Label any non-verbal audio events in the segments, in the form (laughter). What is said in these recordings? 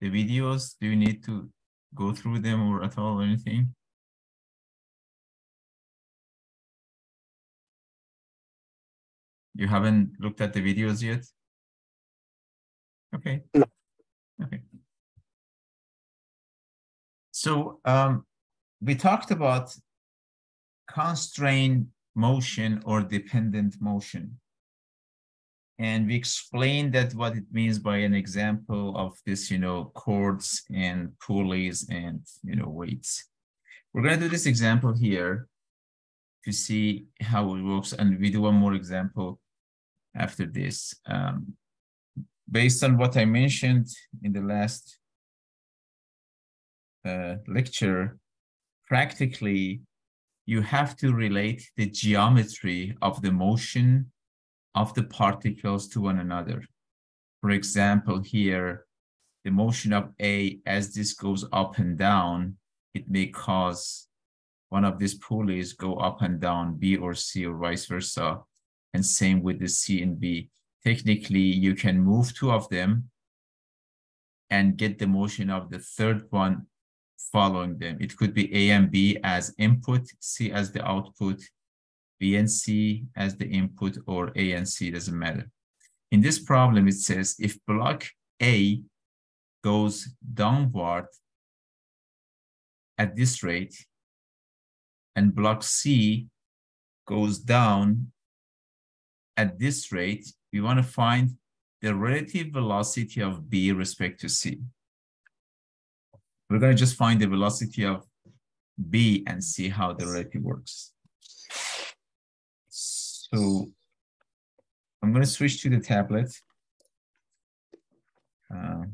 the videos? Do you need to go through them or at all or anything? You haven't looked at the videos yet? Okay. No. Okay. So um, we talked about constrained motion or dependent motion. And we explained that what it means by an example of this, you know, cords and pulleys and, you know, weights. We're going to do this example here to see how it works. And we do one more example after this. Um, based on what I mentioned in the last uh, lecture, practically you have to relate the geometry of the motion of the particles to one another. For example, here, the motion of A as this goes up and down, it may cause one of these pulleys go up and down, B or C or vice versa. And same with the C and B. Technically, you can move two of them and get the motion of the third one following them. It could be A and B as input, C as the output, B and C as the input, or A and C, doesn't matter. In this problem, it says if block A goes downward at this rate, and block C goes down at this rate, we want to find the relative velocity of B respect to C. We're going to just find the velocity of B and see how the relative works. So I'm going to switch to the tablet. Uh,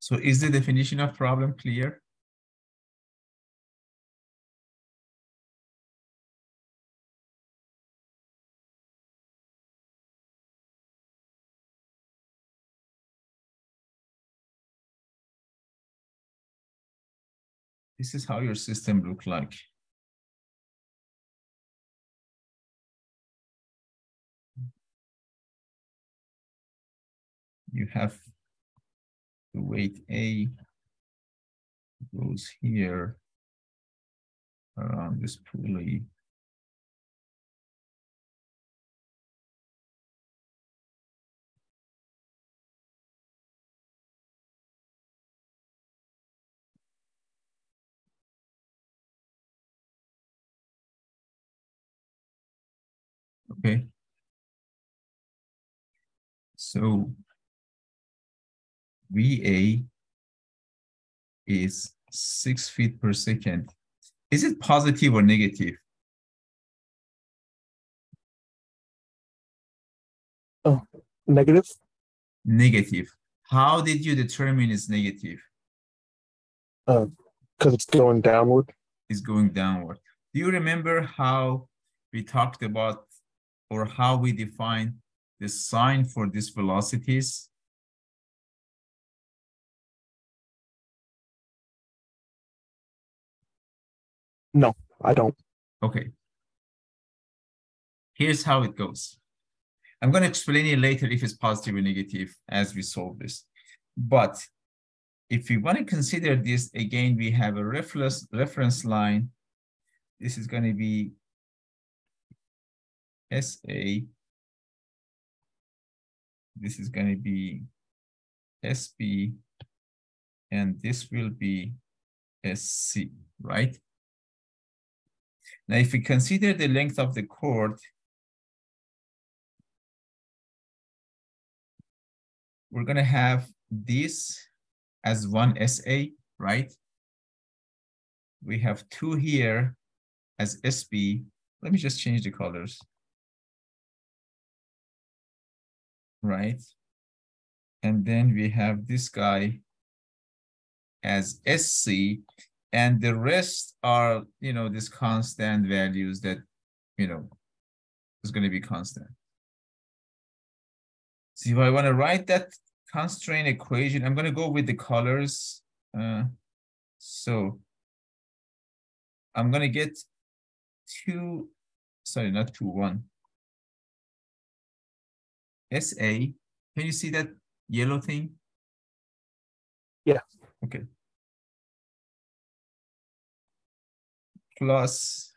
so is the definition of problem clear? This is how your system look like. You have the weight A goes here around this pulley. Okay. So VA is six feet per second. Is it positive or negative? Oh, negative? Negative. How did you determine it's negative? Uh, because it's going downward. It's going downward. Do you remember how we talked about or how we define the sign for these velocities? No, I don't. Okay. Here's how it goes. I'm going to explain it later if it's positive or negative as we solve this. But if we want to consider this, again, we have a reference, reference line. This is going to be SA. This is going to be SB. And this will be SC, right? Now, if we consider the length of the cord, we're going to have this as one SA, right? We have two here as SB. Let me just change the colors. Right? And then we have this guy as SC, and the rest are, you know, these constant values that, you know, is going to be constant. So if I want to write that constraint equation, I'm going to go with the colors. Uh, so I'm gonna get two, sorry, not two, one. SA, can you see that yellow thing? Yeah. Okay. Plus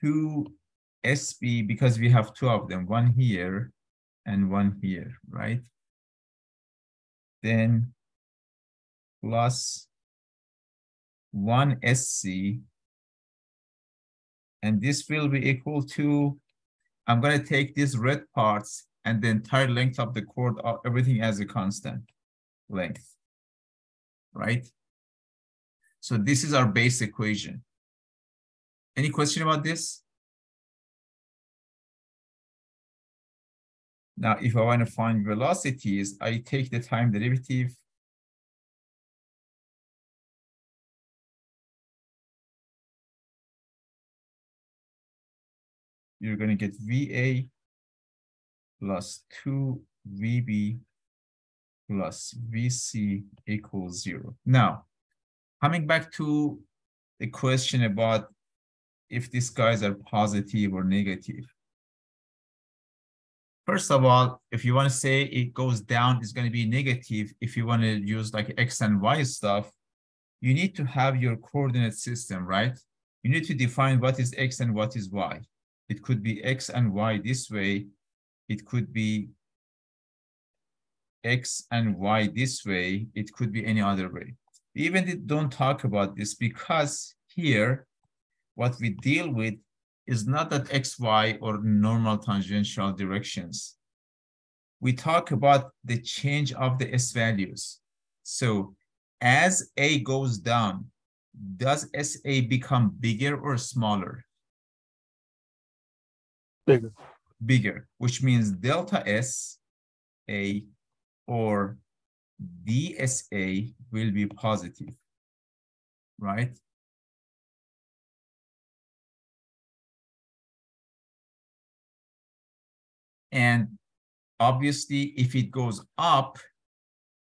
two SB because we have two of them, one here and one here, right? Then plus one SC. And this will be equal to, I'm gonna take these red parts and the entire length of the cord, uh, everything as a constant length, right? So this is our base equation. Any question about this? Now, if I want to find velocities, I take the time derivative. You're going to get VA plus 2 VB plus VC equals zero. Now, coming back to the question about if these guys are positive or negative. First of all, if you want to say it goes down, it's going to be negative. If you want to use like X and Y stuff, you need to have your coordinate system, right? You need to define what is X and what is Y. It could be X and Y this way. It could be X and Y this way. It could be any other way. We even don't talk about this because here, what we deal with is not that xy or normal tangential directions. We talk about the change of the s values. So as a goes down, does SA become bigger or smaller? Bigger. Bigger, which means delta S A or DSA will be positive, right? And obviously, if it goes up,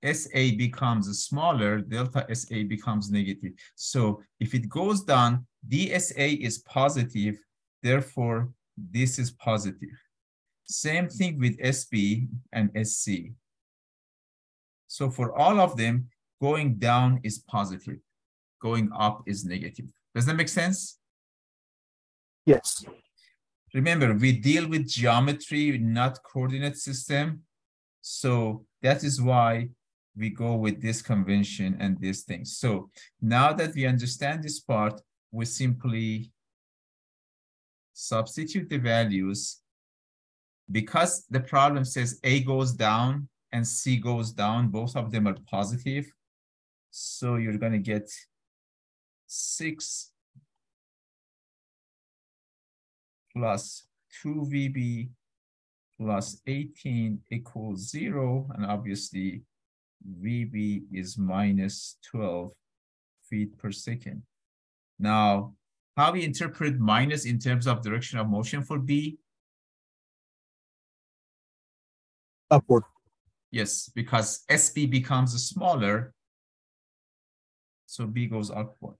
SA becomes smaller, delta SA becomes negative. So if it goes down, DSA is positive, therefore this is positive. Same thing with SB and SC. So for all of them, going down is positive, going up is negative. Does that make sense? Yes. Remember, we deal with geometry, not coordinate system. So that is why we go with this convention and these things. So now that we understand this part, we simply substitute the values because the problem says A goes down and C goes down, both of them are positive. So you're gonna get six plus 2VB plus 18 equals zero. And obviously VB is minus 12 feet per second. Now, how we interpret minus in terms of direction of motion for B? Upward. Yes, because SB becomes smaller, so B goes upward.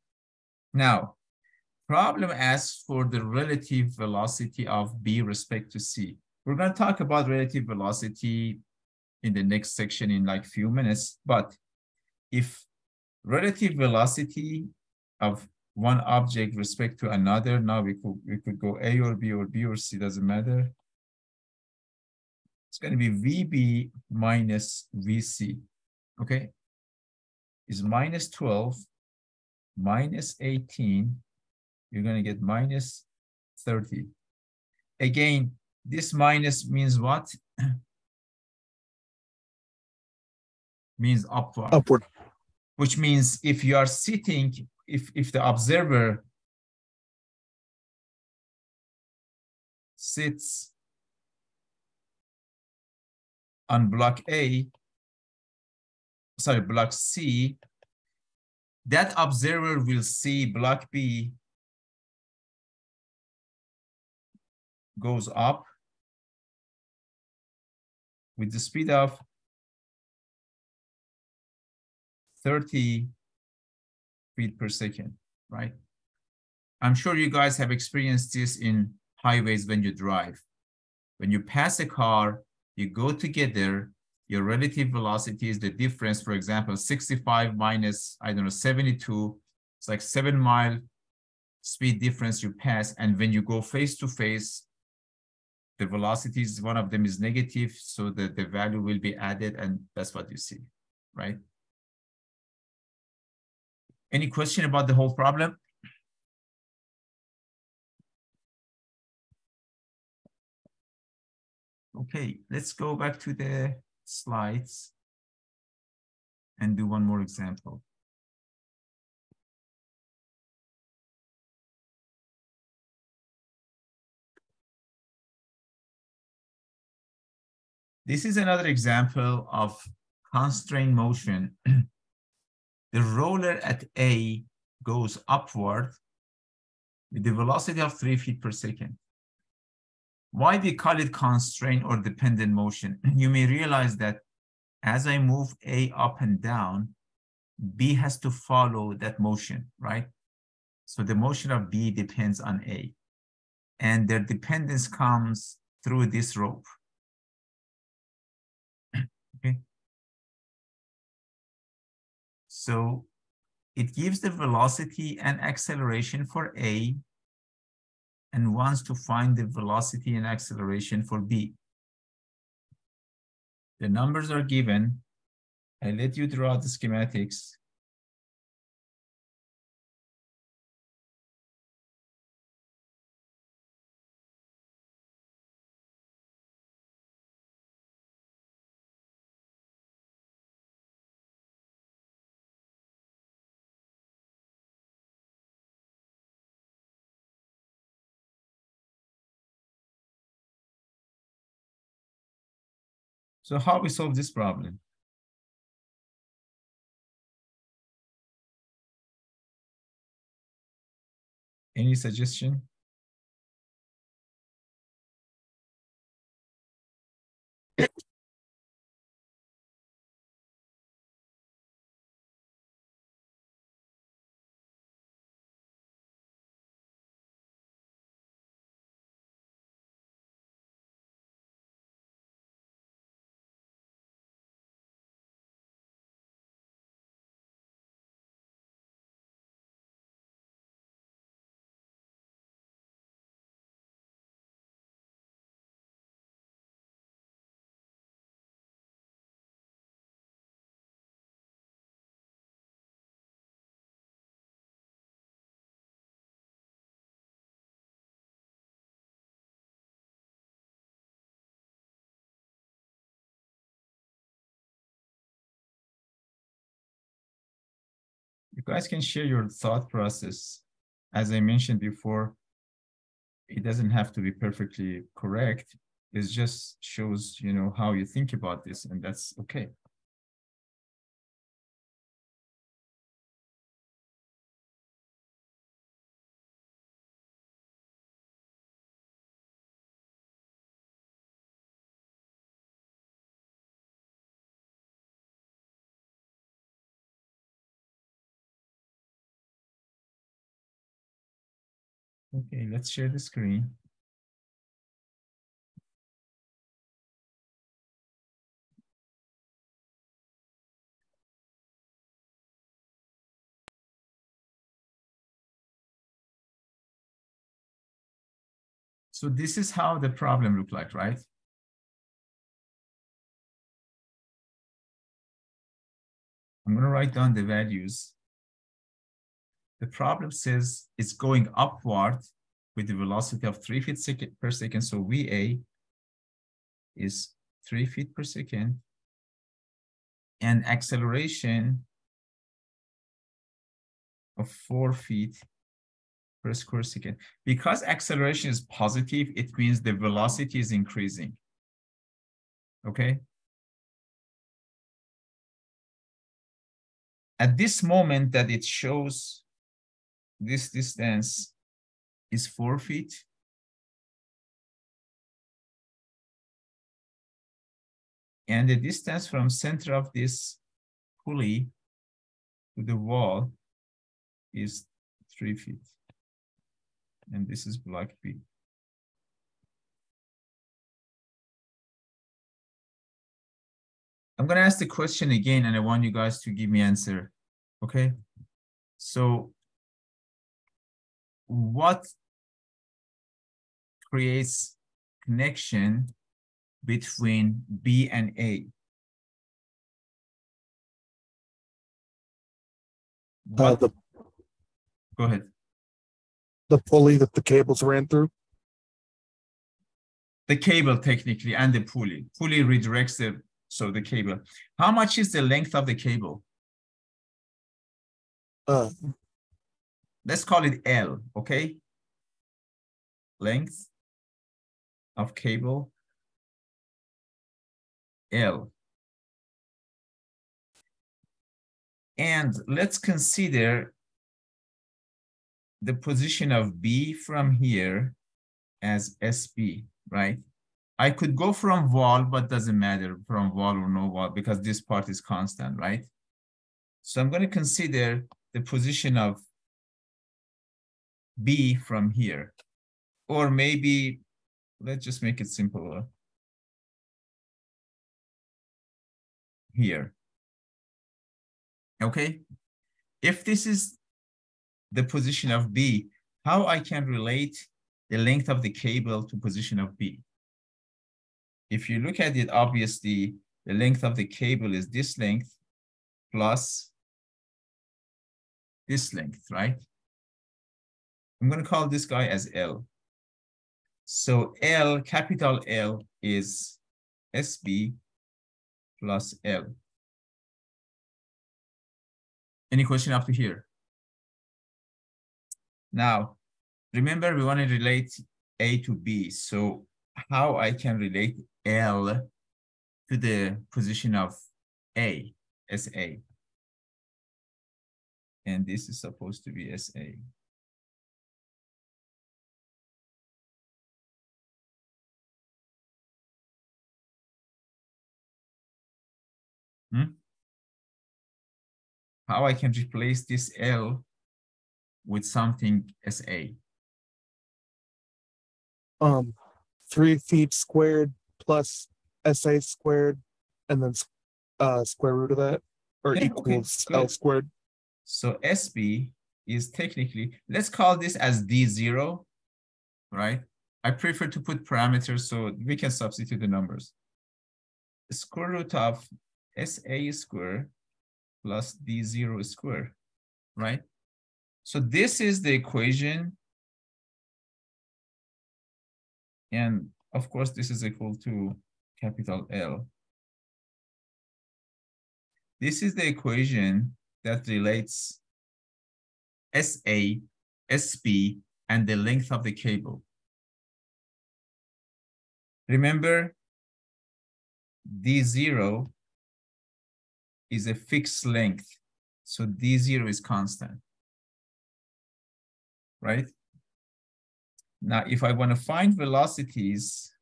Now, problem asks for the relative velocity of B respect to C. We're going to talk about relative velocity in the next section in like few minutes, but if relative velocity of one object respect to another, now we could, we could go A or B or B or C, doesn't matter. It's going to be VB minus VC, okay? Is minus 12 minus 18 you're going to get minus 30. Again, this minus means what? (clears throat) means upward. Upward. Which means if you are sitting, if, if the observer sits on block A, sorry, block C, that observer will see block B goes up with the speed of 30 feet per second, right? I'm sure you guys have experienced this in highways when you drive. When you pass a car, you go together, your relative velocity is the difference, for example, 65 minus, I don't know, 72, it's like seven mile speed difference you pass. And when you go face to face, the velocities, one of them is negative, so that the value will be added, and that's what you see, right? Any question about the whole problem? Okay, let's go back to the slides and do one more example. This is another example of constrained motion. (clears throat) the roller at A goes upward with the velocity of three feet per second. Why we call it constrained or dependent motion? (clears throat) You may realize that as I move A up and down, B has to follow that motion, right? So the motion of B depends on A. And their dependence comes through this rope. So it gives the velocity and acceleration for A and wants to find the velocity and acceleration for B. The numbers are given. I let you draw the schematics. So how we solve this problem? Any suggestion? Guys can share your thought process. As I mentioned before, it doesn't have to be perfectly correct. It just shows, you know, how you think about this, and that's okay. Okay, let's share the screen. So this is how the problem looked like, right? I'm going to write down the values the problem says it's going upward with the velocity of three feet per second. So VA is three feet per second. And acceleration of four feet per square second. Because acceleration is positive, it means the velocity is increasing. Okay? At this moment that it shows this distance is four feet. And the distance from center of this pulley to the wall is three feet. And this is block B. I'm gonna ask the question again and I want you guys to give me answer, okay? So what creates connection between B and A? Uh, the go ahead. the pulley that the cables ran through. The cable technically and the pulley. Pulley redirects the, so the cable. How much is the length of the cable? Uh, Let's call it L, okay? Length of cable L. And let's consider the position of B from here as SB, right? I could go from wall, but doesn't matter from wall or no wall because this part is constant, right? So I'm going to consider the position of B from here. Or maybe, let's just make it simpler. Here. Okay? If this is the position of B, how I can relate the length of the cable to position of B? If you look at it, obviously, the length of the cable is this length plus this length, right? I'm going to call this guy as L. So L, capital L is SB plus L. Any question up to here? Now, remember we want to relate A to B. So how I can relate L to the position of A, SA. And this is supposed to be SA. Hmm? How I can replace this L with something SA. Um, three feet squared plus SA squared, and then uh square root of that, or Yeah, okay, equals L squared. So SB is technically, let's call this as D0, right? I prefer to put parameters so we can substitute the numbers. Square root of SA square plus D0 square, right? So this is the equation. And of course, this is equal to capital L. This is the equation that relates SA, SB, and the length of the cable. Remember, D0 is a fixed length, so D0 is constant, right? Now, if I want to find velocities,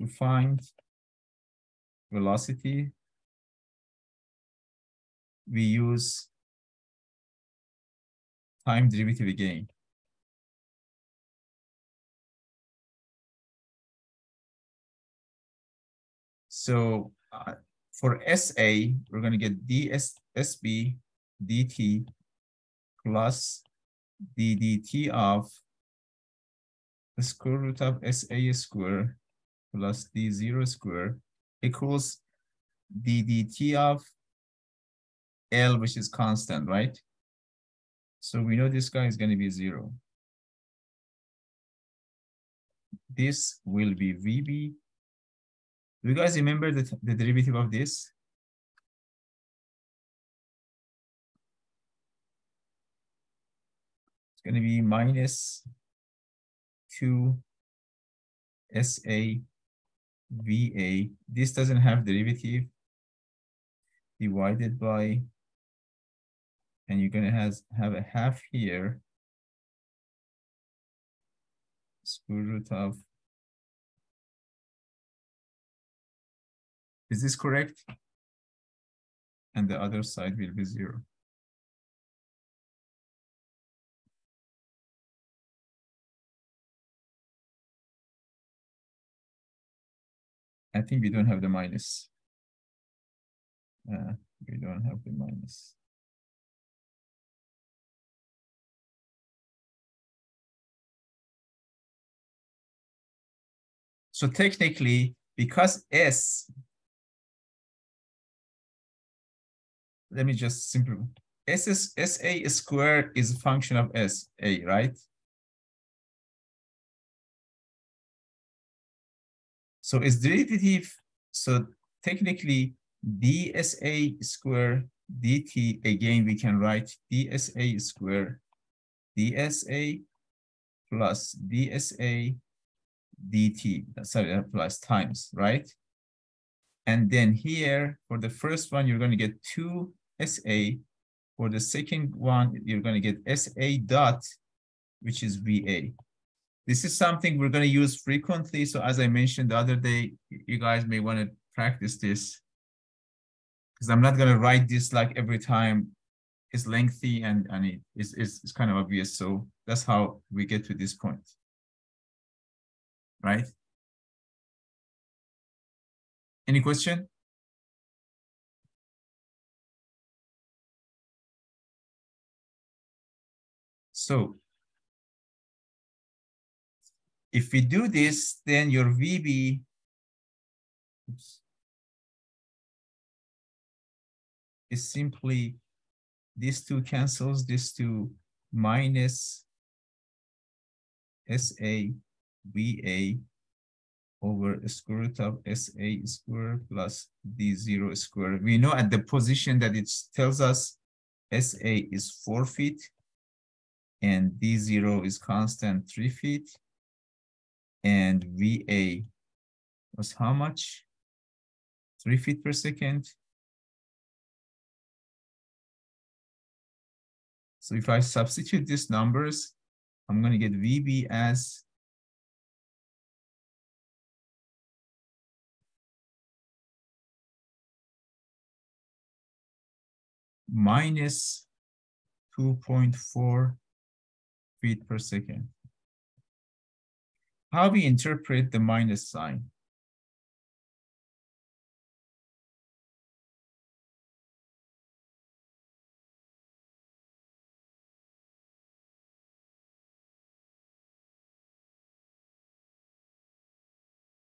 to find velocity, we use time derivative again. So uh, for SA, we're going to get ds SB dt plus d dt of the square root of SA square plus d0 square equals d dt of L, which is constant, right? So we know this guy is going to be zero. This will be VB. Do you guys remember the, the derivative of this? It's going to be minus 2 SA VA. This doesn't have derivative divided by and you're gonna has have a half here square root of Is this correct? And the other side will be zero. I think we don't have the minus. Uh, we don't have the minus. So technically, because S let me just simply, S is SA is a function of SA, right? So its derivative, so technically dsa square dt, again, we can write dsa square dsa plus dsa dt, sorry, plus times, right? And then here, for the first one, you're going to get 2sa. For the second one, you're going to get sa dot, which is va. This is something we're going to use frequently. So as I mentioned the other day, you guys may want to practice this because I'm not going to write this like every time. It's lengthy and, and it is it's kind of obvious. So that's how we get to this point right? Any question? So if we do this, then your VB oops, is simply these two cancels, these two minus SA VA over square root of SA square plus D0 square. We know at the position that it tells us SA is four feet and D0 is constant three feet and VA was how much? Three feet per second. So if I substitute these numbers, I'm going to get VB as minus 2.4 feet per second. How we interpret the minus sign?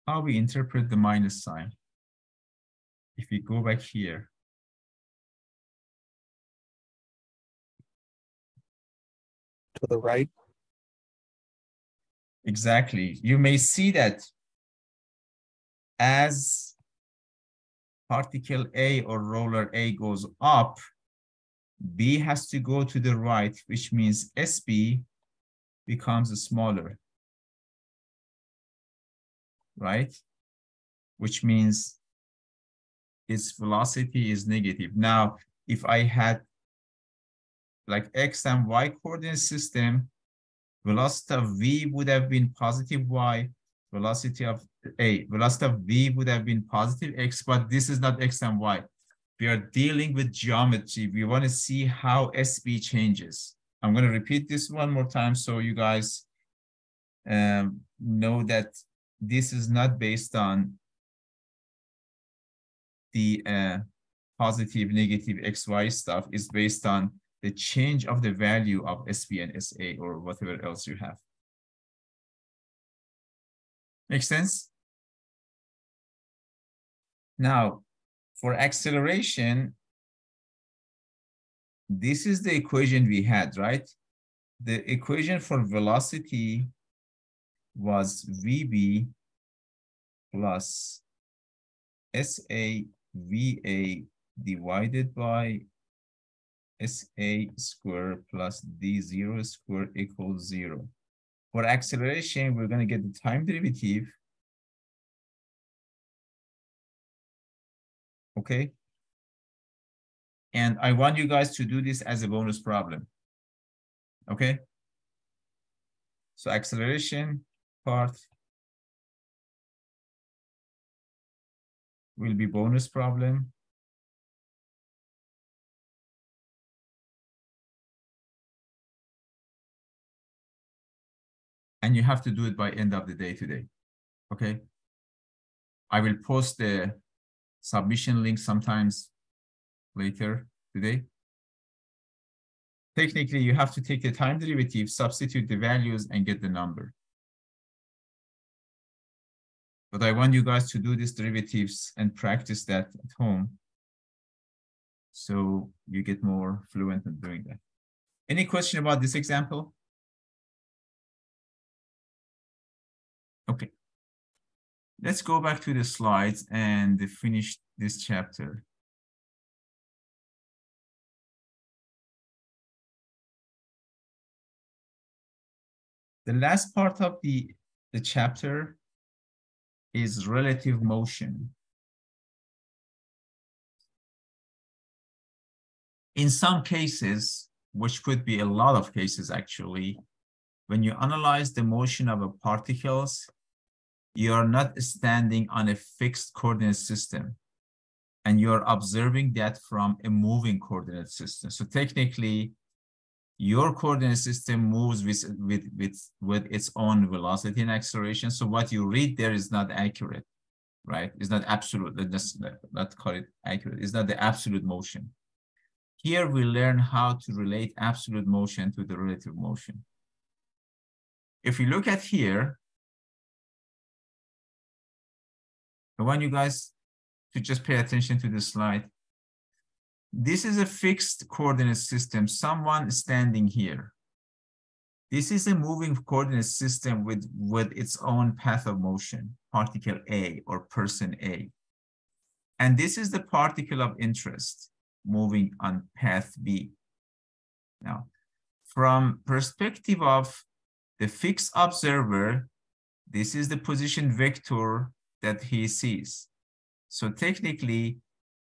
How we interpret the minus sign? If we go back here, to the right. Exactly. You may see that as particle A or roller A goes up, B has to go to the right, which means SB becomes smaller, right? Which means its velocity is negative. Now, if I had like x and y coordinate system, velocity of v would have been positive y, velocity of a, velocity of v would have been positive x, but this is not x and y. We are dealing with geometry. We want to see how SB changes. I'm going to repeat this one more time so you guys um, know that this is not based on the uh, positive, negative XY stuff. It's based on the change of the value of SB and SA or whatever else you have. Make sense? Now, for acceleration, this is the equation we had, right? The equation for velocity was VB plus SA VA divided by SA square plus D0 square equals zero. For acceleration, we're gonna get the time derivative. Okay. And I want you guys to do this as a bonus problem. Okay. So acceleration part will be bonus problem. And you have to do it by end of the day today. Okay. I will post the submission link sometimes later today. Technically, you have to take the time derivative, substitute the values, and get the number. But I want you guys to do these derivatives and practice that at home so you get more fluent in doing that. Any question about this example? Okay. Let's go back to the slides and finish this chapter. The last part of the, the chapter is relative motion. In some cases, which could be a lot of cases actually, when you analyze the motion of a particles, you are not standing on a fixed coordinate system and you're observing that from a moving coordinate system. So technically, your coordinate system moves with, with, with, with its own velocity and acceleration. So what you read there is not accurate, right? It's not absolute, let's not call it accurate. It's not the absolute motion. Here we learn how to relate absolute motion to the relative motion. If you look at here, I want you guys to just pay attention to this slide. This is a fixed coordinate system, someone standing here. This is a moving coordinate system with, with its own path of motion, particle A or person A. And this is the particle of interest moving on path B. Now, from perspective of the fixed observer, this is the position vector that he sees. So technically,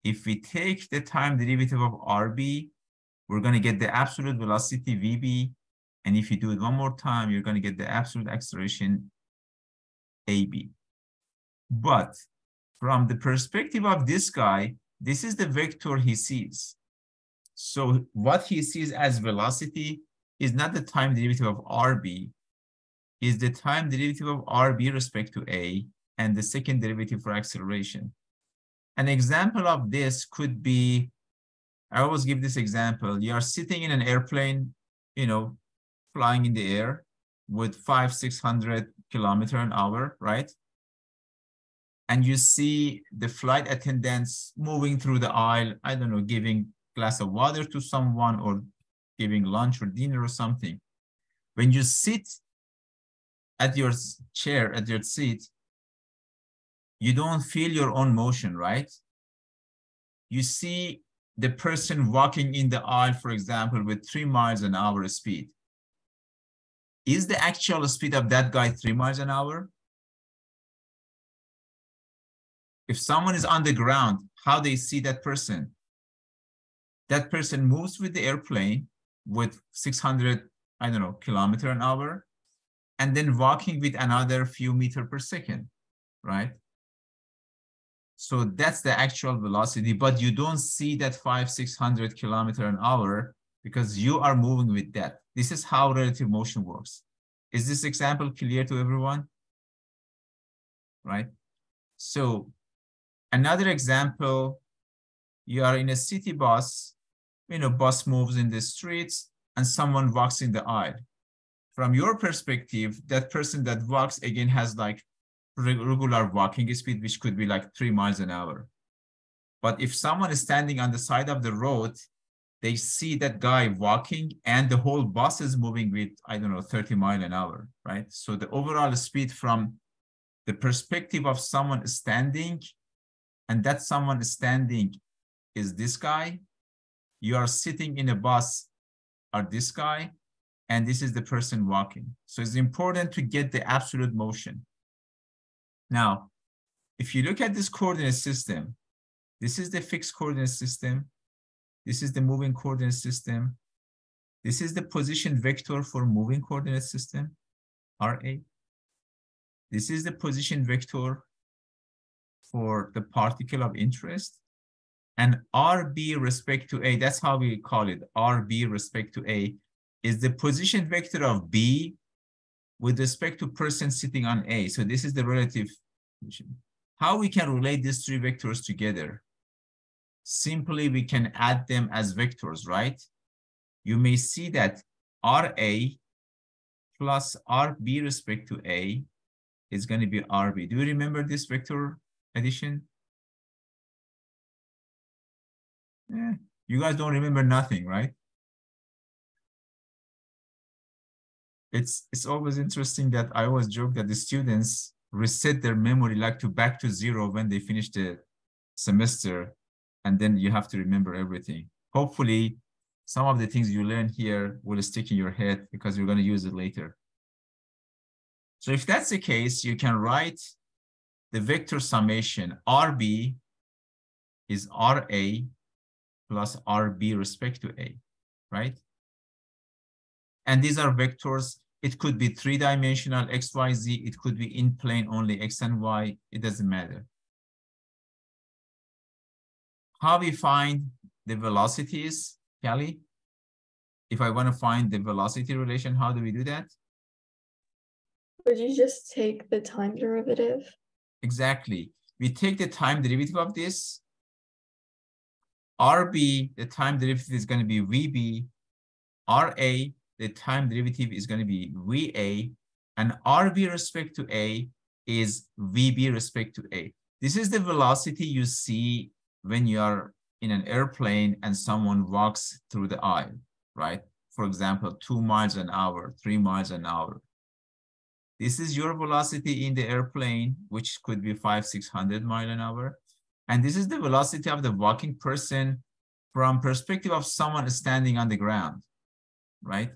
if we take the time derivative of RB, we're going to get the absolute velocity VB. And if you do it one more time, you're going to get the absolute acceleration AB. But from the perspective of this guy, this is the vector he sees. So what he sees as velocity is not the time derivative of RB, is the time derivative of RB respect to A and the second derivative for acceleration. An example of this could be, I always give this example. You are sitting in an airplane, you know, flying in the air with five, 600 kilometer an hour, right? and you see the flight attendants moving through the aisle, I don't know, giving glass of water to someone or giving lunch or dinner or something. When you sit at your chair, at your seat, you don't feel your own motion, right? You see the person walking in the aisle, for example, with three miles an hour speed. Is the actual speed of that guy three miles an hour? If someone is on the ground, how they see that person? That person moves with the airplane with 600, I don't know, kilometer an hour, and then walking with another few meter per second, right? So that's the actual velocity, but you don't see that five, 600 kilometer an hour because you are moving with that. This is how relative motion works. Is this example clear to everyone? Right? So Another example, you are in a city bus, you know, bus moves in the streets and someone walks in the aisle. From your perspective, that person that walks again has like regular walking speed, which could be like three miles an hour. But if someone is standing on the side of the road, they see that guy walking and the whole bus is moving with, I don't know, 30 mile an hour, right? So the overall speed from the perspective of someone standing and that someone standing is this guy. You are sitting in a bus are this guy, and this is the person walking. So it's important to get the absolute motion. Now, if you look at this coordinate system, this is the fixed coordinate system. This is the moving coordinate system. This is the position vector for moving coordinate system, RA. This is the position vector for the particle of interest and RB respect to A, that's how we call it, RB respect to A, is the position vector of B with respect to person sitting on A. So this is the relative position. How we can relate these three vectors together? Simply, we can add them as vectors, right? You may see that RA plus RB respect to A is going to be RB. Do you remember this vector addition? Eh, you guys don't remember nothing, right? It's, it's always interesting that I always joke that the students reset their memory like to back to zero when they finish the semester and then you have to remember everything. Hopefully, some of the things you learn here will stick in your head because you're going to use it later. So if that's the case, you can write the vector summation RB is RA plus RB respect to A, right? And these are vectors. It could be three-dimensional X, Y, Z. It could be in plane only X and Y. It doesn't matter. How we find the velocities, Kelly? If I want to find the velocity relation, how do we do that? Would you just take the time derivative? Exactly. We take the time derivative of this. RB, the time derivative is going to be VB. RA, the time derivative is going to be VA. And RB respect to A is VB respect to A. This is the velocity you see when you are in an airplane and someone walks through the aisle, right? For example, two miles an hour, three miles an hour. This is your velocity in the airplane, which could be five, 600 mile an hour. And this is the velocity of the walking person from perspective of someone standing on the ground, right?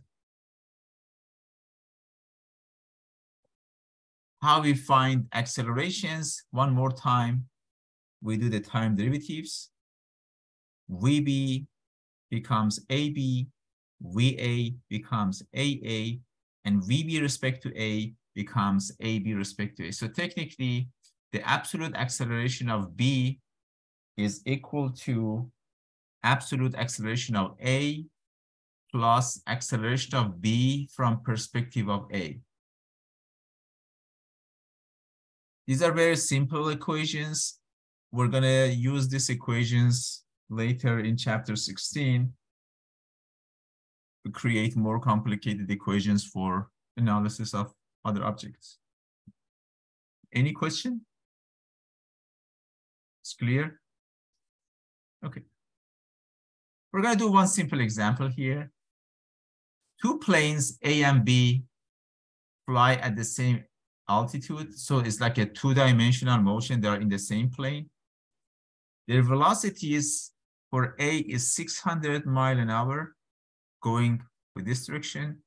How we find accelerations, one more time, we do the time derivatives. VB becomes AB, VA becomes AA, and VB respect to A becomes AB respect to A. So technically, the absolute acceleration of B is equal to absolute acceleration of A plus acceleration of B from perspective of A. These are very simple equations. We're gonna use these equations later in chapter 16 to create more complicated equations for analysis of other objects. Any question? It's clear? Okay. We're going to do one simple example here. Two planes, A and B, fly at the same altitude. So it's like a two-dimensional motion. They're in the same plane. Their velocities for A is 600 mile an hour going with this direction.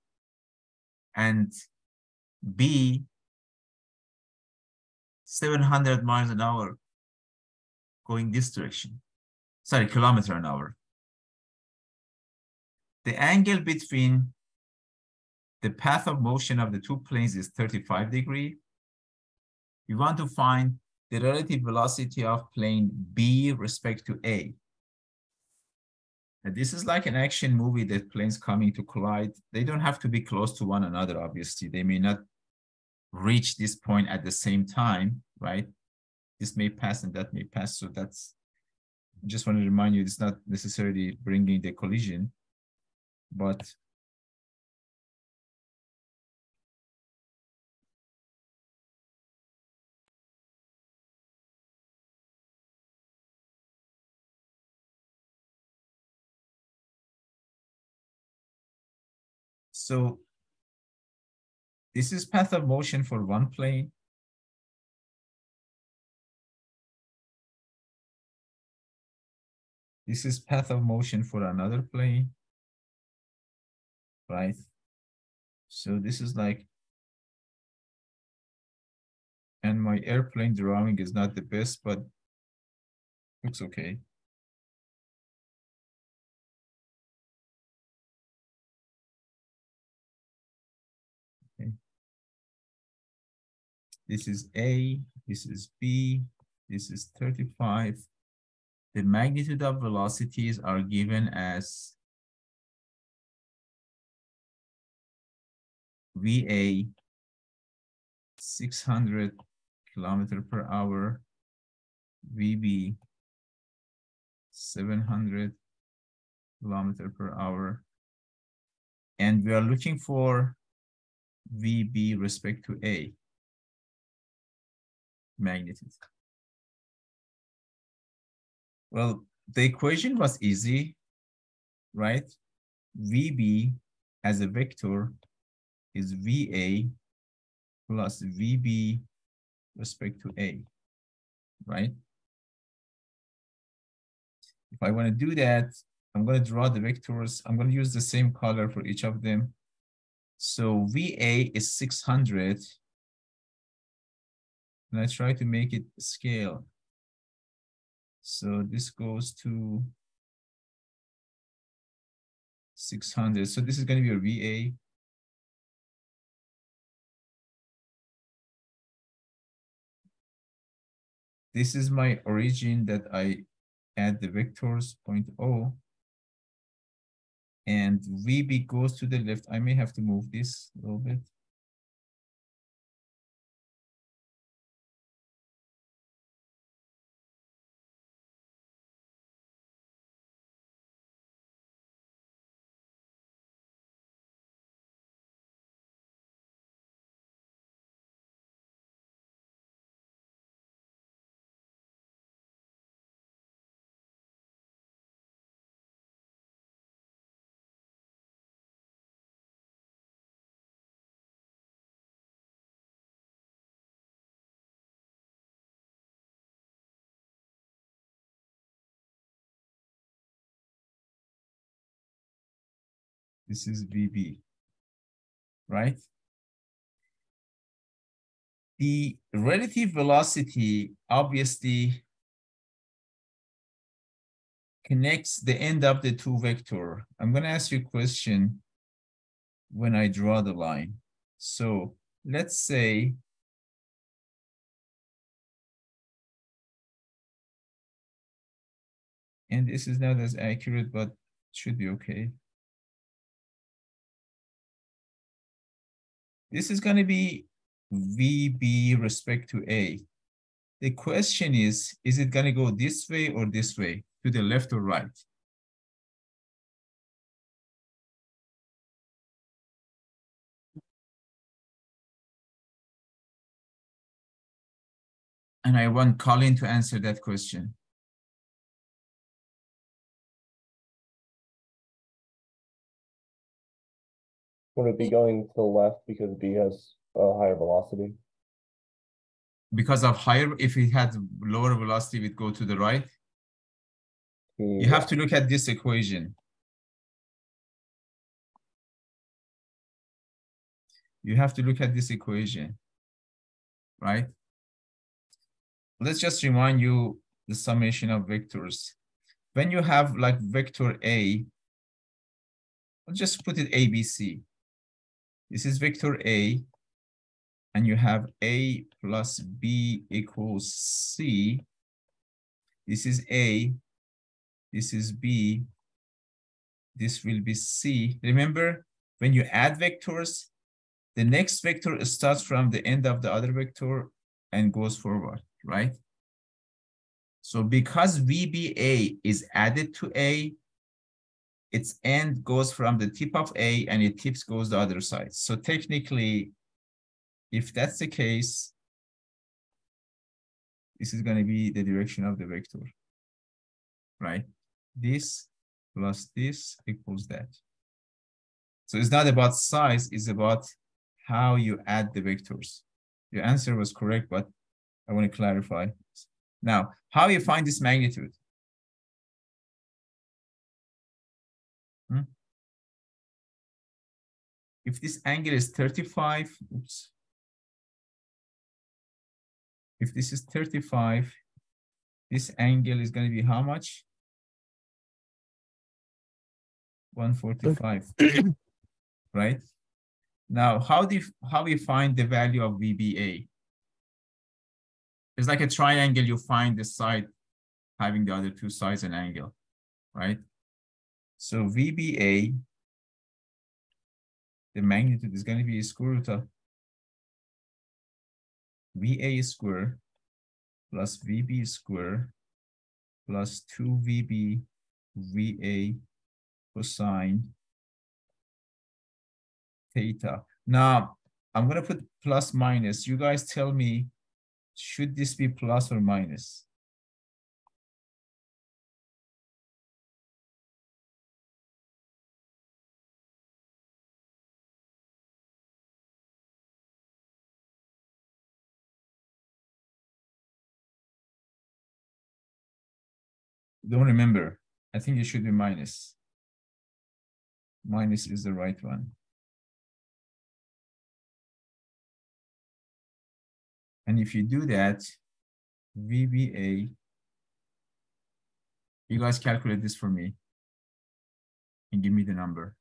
And B, 700 miles an hour going this direction. Sorry, kilometer an hour. The angle between the path of motion of the two planes is 35 degree. We want to find the relative velocity of plane B respect to A. And this is like an action movie that planes coming to collide. They don't have to be close to one another, obviously. They may not reach this point at the same time, right? This may pass and that may pass. So that's, just want to remind you, it's not necessarily bringing the collision, but So this is path of motion for one plane. This is path of motion for another plane, right? So this is like, and my airplane drawing is not the best, but looks okay. This is A, this is B, this is 35. The magnitude of velocities are given as VA 600 kilometer per hour VB 700 kilometer per hour. And we are looking for VB respect to A magnitude. Well, the equation was easy, right? VB as a vector is VA plus VB respect to A, right? If I want to do that, I'm going to draw the vectors. I'm going to use the same color for each of them. So VA is 600. And I try to make it scale. So this goes to 600. So this is going to be a VA. This is my origin that I add the vectors point O. And VB goes to the left. I may have to move this a little bit. This is VB, right? The relative velocity obviously connects the end of the two vector. I'm going to ask you a question when I draw the line. So let's say and this is not as accurate, but should be okay. This is going to be VB respect to A. The question is, is it going to go this way or this way, to the left or right? And I want Colin to answer that question. Would it be going to the left because B has a higher velocity? Because of higher, if it had lower velocity, it would go to the right. You have to look at this equation. You have to look at this equation, right? Let's just remind you the summation of vectors. When you have like vector A, I'll just put it ABC. This is vector A, and you have A plus B equals C. This is A, this is B, this will be C. Remember, when you add vectors, the next vector starts from the end of the other vector and goes forward, right? So because VBA is added to A, its end goes from the tip of A and it tips goes the other side. So technically, if that's the case, this is going to be the direction of the vector, right? This plus this equals that. So it's not about size, it's about how you add the vectors. Your answer was correct, but I want to clarify. Now, how you find this magnitude? Hmm? If this angle is 35, oops. If this is 35, this angle is going to be how much? 145, (coughs) right? Now, how do you, how we find the value of VBA? It's like a triangle, you find the side having the other two sides an angle, right? So VBA, the magnitude is going to be square root of VA square plus VB square plus 2VB VA cosine theta. Now, I'm going to put plus minus. You guys tell me, should this be plus or minus? Don't remember. I think it should be minus. Minus is the right one. And if you do that, VBA, you guys calculate this for me and give me the number.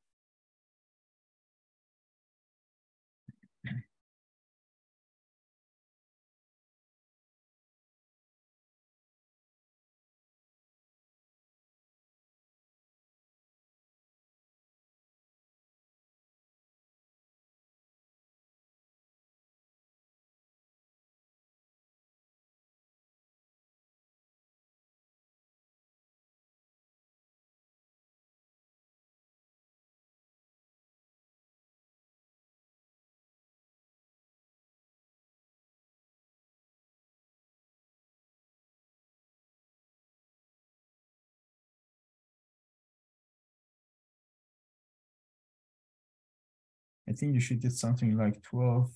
I think you should get something like 12,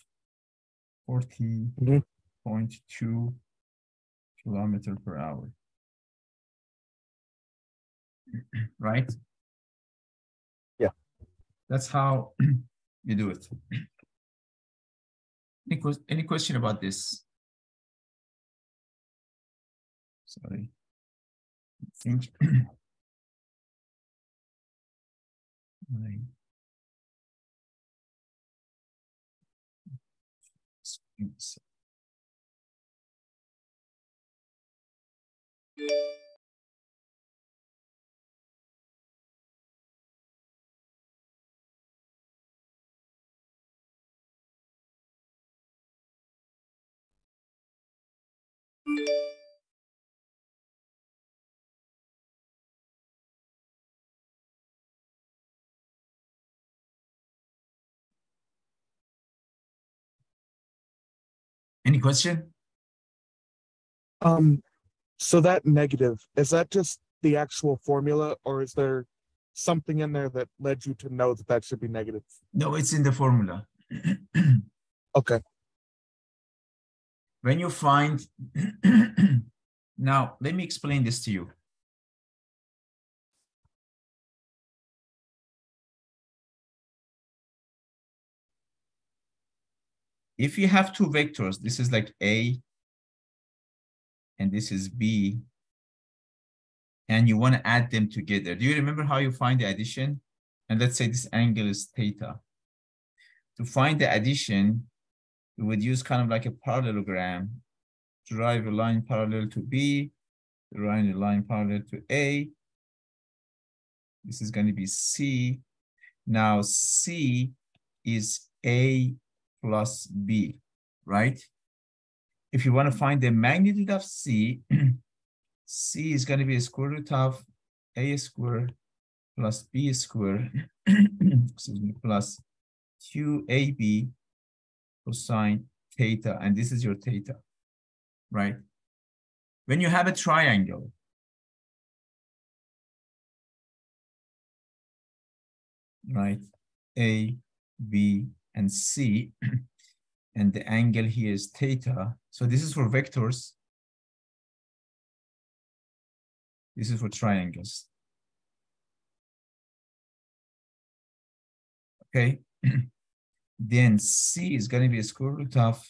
40.2 Mhm. kilometer per hour. (clears throat) Right? Yeah. That's how (clears throat) you do it. (clears throat) Any, any question about this? Sorry. I think. Nine. Screens. Any question? Um, so that negative, is that just the actual formula or is there something in there that led you to know that that should be negative? No, it's in the formula. (clears throat) Okay, when you find (clears throat) now let me explain this to you if you have two vectors this is like a and this is b and you want to add them together do you remember how you find the addition and let's say this angle is theta to find the addition we would use kind of like a parallelogram drive a line parallel to B, drawing a line parallel to A. This is going to be C. Now C is A plus B, right? If you want to find the magnitude of C, (clears throat) C is going to be a square root of A squared plus B squared, (clears throat) excuse me, plus 2AB cosine theta, and this is your theta right? When you have a triangle, right? A, B, and C, (clears throat) and the angle here is theta. So this is for vectors. This is for triangles. Okay. (clears throat) then C is going to be a square root of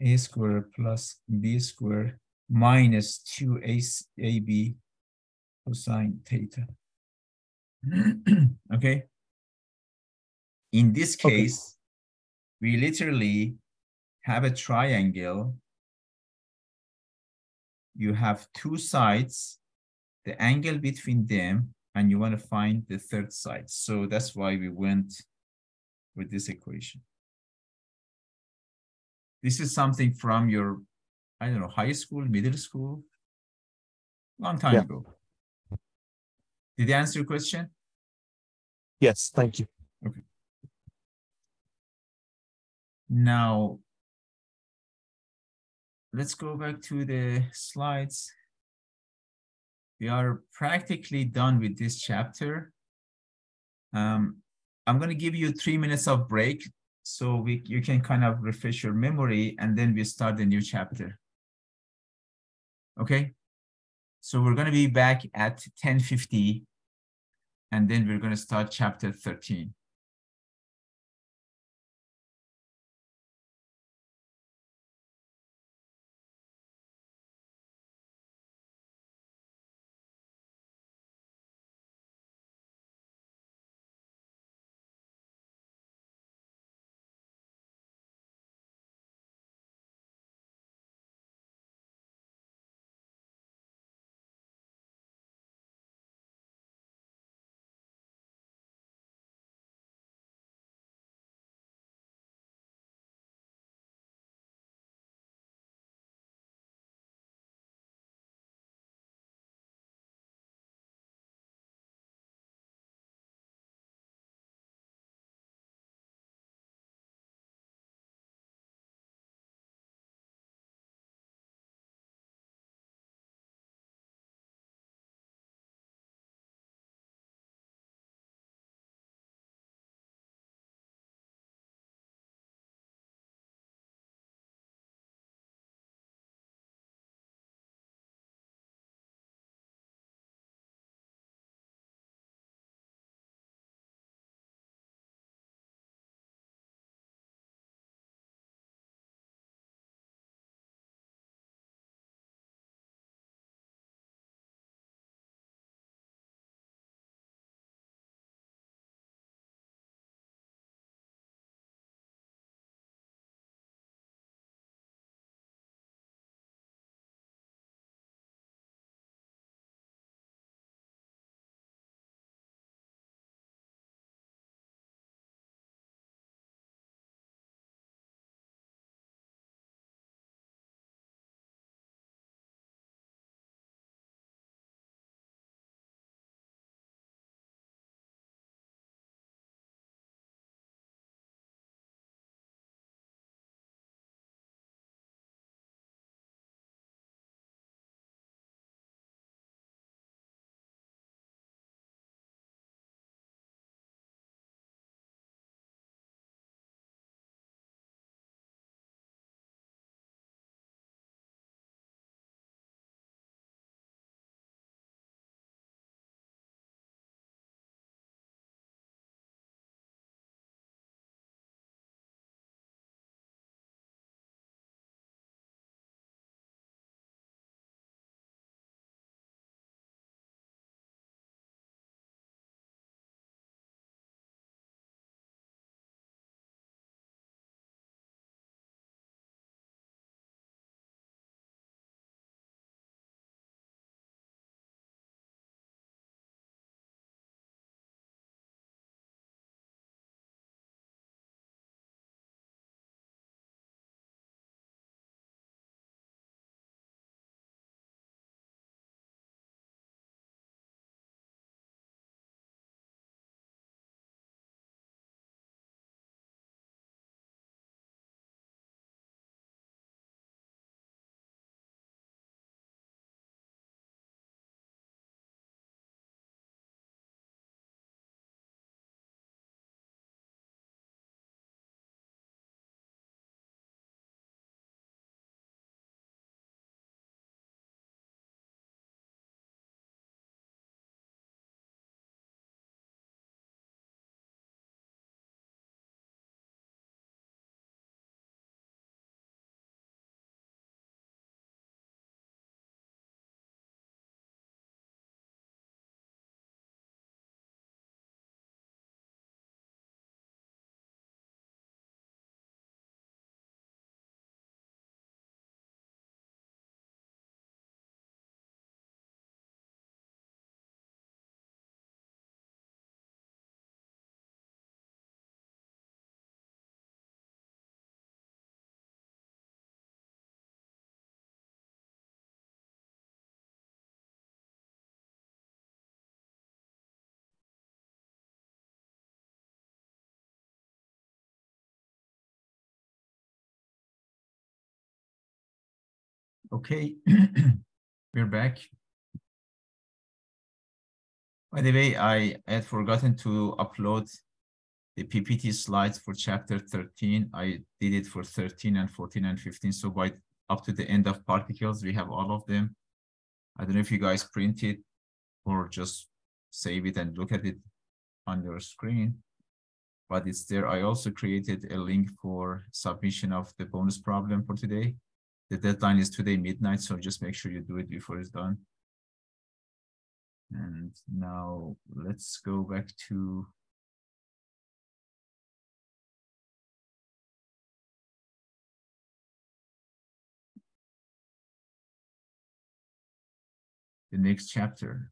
a square plus b square minus 2ab cosine theta. (clears throat) okay? In this Okay. case, we literally have a triangle. You have two sides, the angle between them, and you want to find the third side. So that's why we went with this equation. This is something from your I don't know, high school, middle school. Long time Yeah. ago. Did I answer your question? Yes, thank you. Now, let's go back to the slides. We are practically done with this chapter. Um, I'm going to give you three minutes of break so we you can kind of refresh your memory and then we start the new chapter. Okay? So we're going to be back at 10:50 and then we're going to start chapter 13. Okay, (clears throat) we're back. By the way, I had forgotten to upload the PPT slides for chapter 13. I did it for 13 and 14 and 15. So by up to the end of particles, we have all of them. I don't know if you guys print it or just save it and look at it on your screen, but it's there. I also created a link for submission of the bonus problem for today. The deadline is today midnight, so just make sure you do it before it's done. And now let's go back to the next chapter.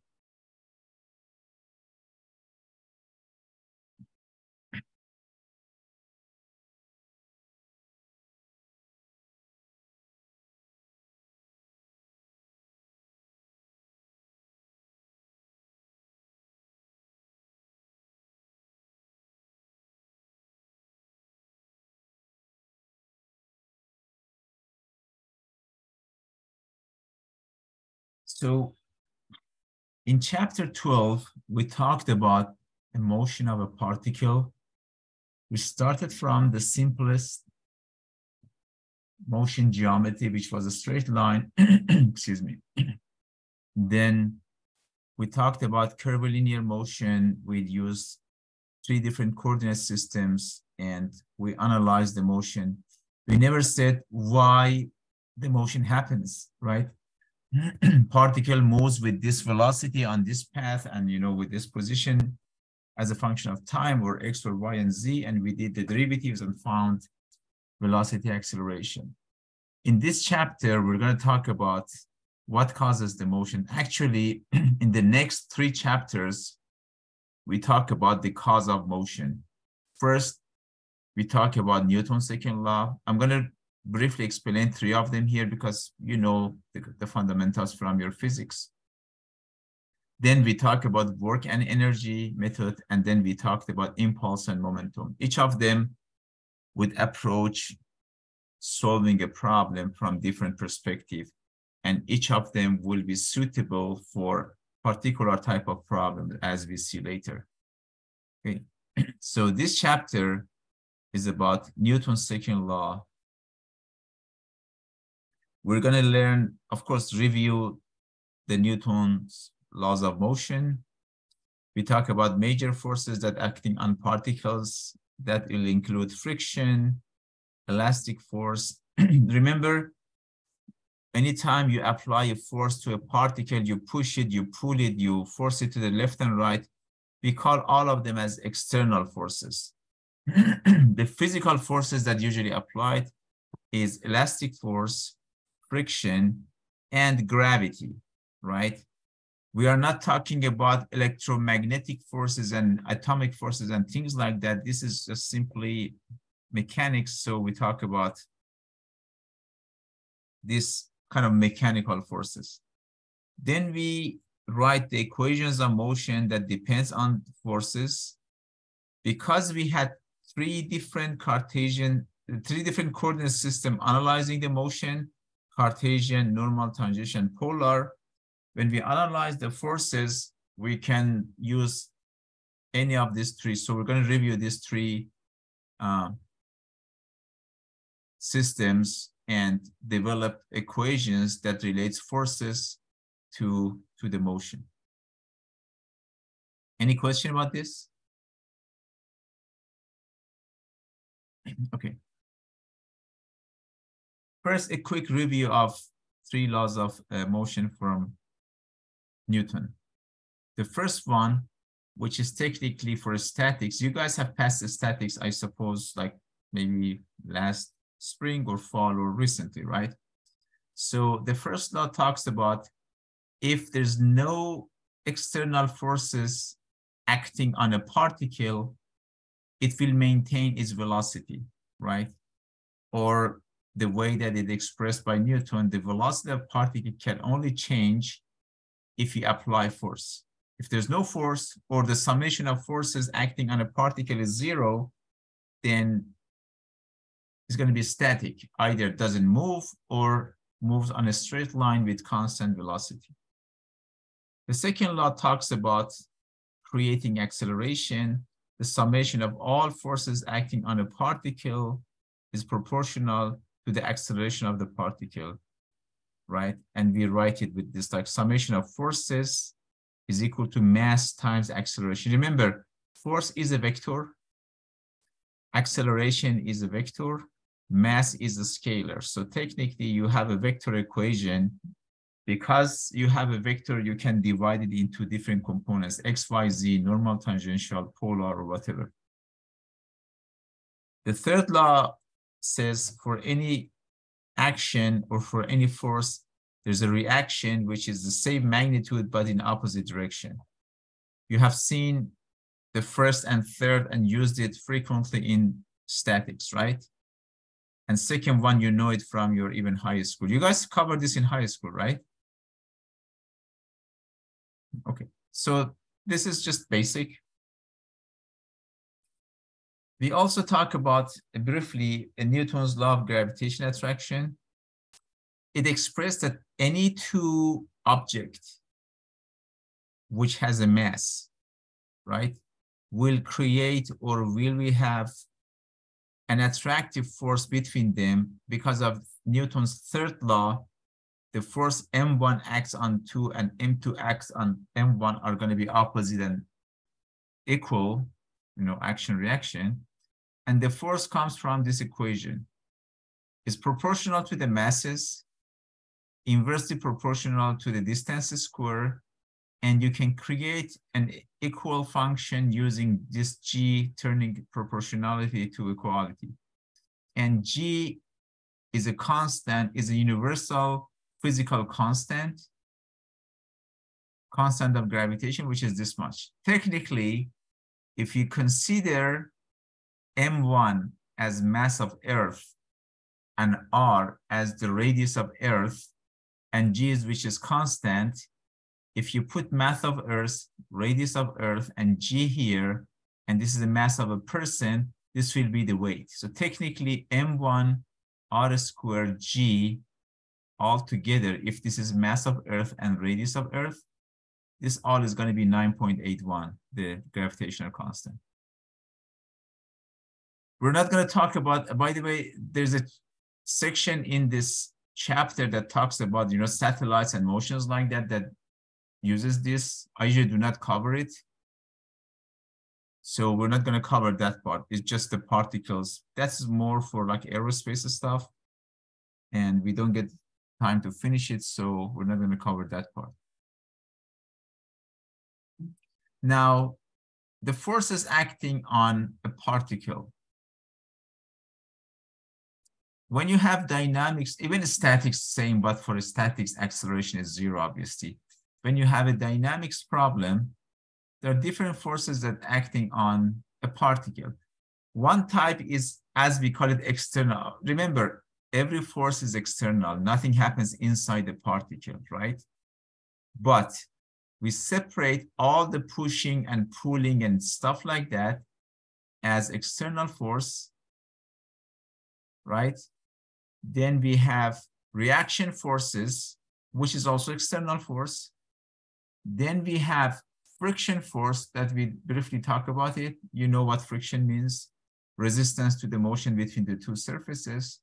So in chapter 12, we talked about the motion of a particle. We started from the simplest motion geometry, which was a straight line, (clears throat) excuse me. (clears throat) then we talked about curvilinear motion. We used three different coordinate systems and we analyzed the motion. We never said why the motion happens, right? (clears throat) particle moves with this velocity on this path and you know with this position as a function of time or x or y and z and we did the derivatives and found velocity acceleration. In this chapter we're going to talk about what causes the motion. Actually (clears throat) in the next three chapters we talk about the cause of motion. First we talk about newton's second law. I'm going to briefly explain three of them here because you know the, the, fundamentals from your physics. Then we talk about work and energy method, and then we talked about impulse and momentum. Each of them would approach solving a problem from different perspective, and each of them will be suitable for particular type of problem as we see later. Okay, (clears throat) so this chapter is about Newton's second law we're going to learn, of course, review the Newton's laws of motion. We talk about major forces that acting on particles that will include friction, elastic force. (clears throat) Remember, anytime you apply a force to a particle, you push it, you pull it, you force it to the left and right, we call all of them as external forces. (clears throat) the physical forces that usually applied is elastic force, friction, and gravity, right? We are not talking about electromagnetic forces and atomic forces and things like that. This is just simply mechanics. So we talk about this kind of mechanical forces. Then we write the equations of motion that depends on forces. Because we had three different Cartesian, three different coordinate system analyzing the motion, Cartesian, normal, tangential, polar. When we analyze the forces, we can use any of these three. So we're going to review these three uh, systems and develop equations that relates forces to, to the motion. Any question about this? (clears throat) okay. First, a quick review of three laws of uh, motion from Newton. The first one, which is technically for statics, you guys have passed statics, I suppose, like maybe last spring or fall or recently, right? So the first law talks about if there's no external forces acting on a particle, it will maintain its velocity, right? Or the way that it expressed by Newton, the velocity of particle can only change if you apply force. If there's no force or the summation of forces acting on a particle is zero, then it's going to be static. Either it doesn't move or moves on a straight line with constant velocity. The second law talks about creating acceleration. The summation of all forces acting on a particle is proportional to the acceleration of the particle, right? And we write it with this like summation of forces is equal to mass times acceleration. Remember, force is a vector, acceleration is a vector, mass is a scalar. So technically you have a vector equation. Because you have a vector, you can divide it into different components, x, y, z, normal, tangential, polar, or whatever. The third law says for any action or for any force, there's a reaction which is the same magnitude but in opposite direction. You have seen the first and third and used it frequently in statics, right? And second one, you know it from your even high school. You guys covered this in high school, right? Okay, so this is just basic. We also talk about briefly Newton's law of gravitational attraction. It expressed that any two object which has a mass, right, will create or will we have an attractive force between them because of Newton's third law, the force M1 acts on 2 and M2 acts on M1 are going to be opposite and equal, you know, action reaction. And the force comes from this equation. It's proportional to the masses, inversely proportional to the distance square, and you can create an equal function using this G turning proportionality to equality. And G is a constant, is a universal physical constant, constant of gravitation, which is this much. Technically, if you consider M1 as mass of Earth and R as the radius of Earth and G is which is constant, if you put mass of Earth, radius of Earth and G here, and this is the mass of a person, this will be the weight. So technically M1 R squared G all together, if this is mass of Earth and radius of Earth, this all is going to be 9.81, the gravitational constant. We're not going to talk about, by the way, there's a section in this chapter that talks about, you know, satellites and motions like that, that uses this. I usually do not cover it. So we're not going to cover that part. It's just the particles. That's more for like aerospace stuff. And we don't get time to finish it, so we're not going to cover that part. Now, the forces acting on a particle when you have dynamics, even statics same, but for statics, acceleration is zero, obviously. When you have a dynamics problem, there are different forces that acting on a particle. One type is, as we call it, external. Remember, every force is external. Nothing happens inside the particle, right? But we separate all the pushing and pulling and stuff like that as external force, right? Then we have reaction forces, which is also external force. Then we have friction force that we briefly talk about it. You know what friction means, resistance to the motion between the two surfaces.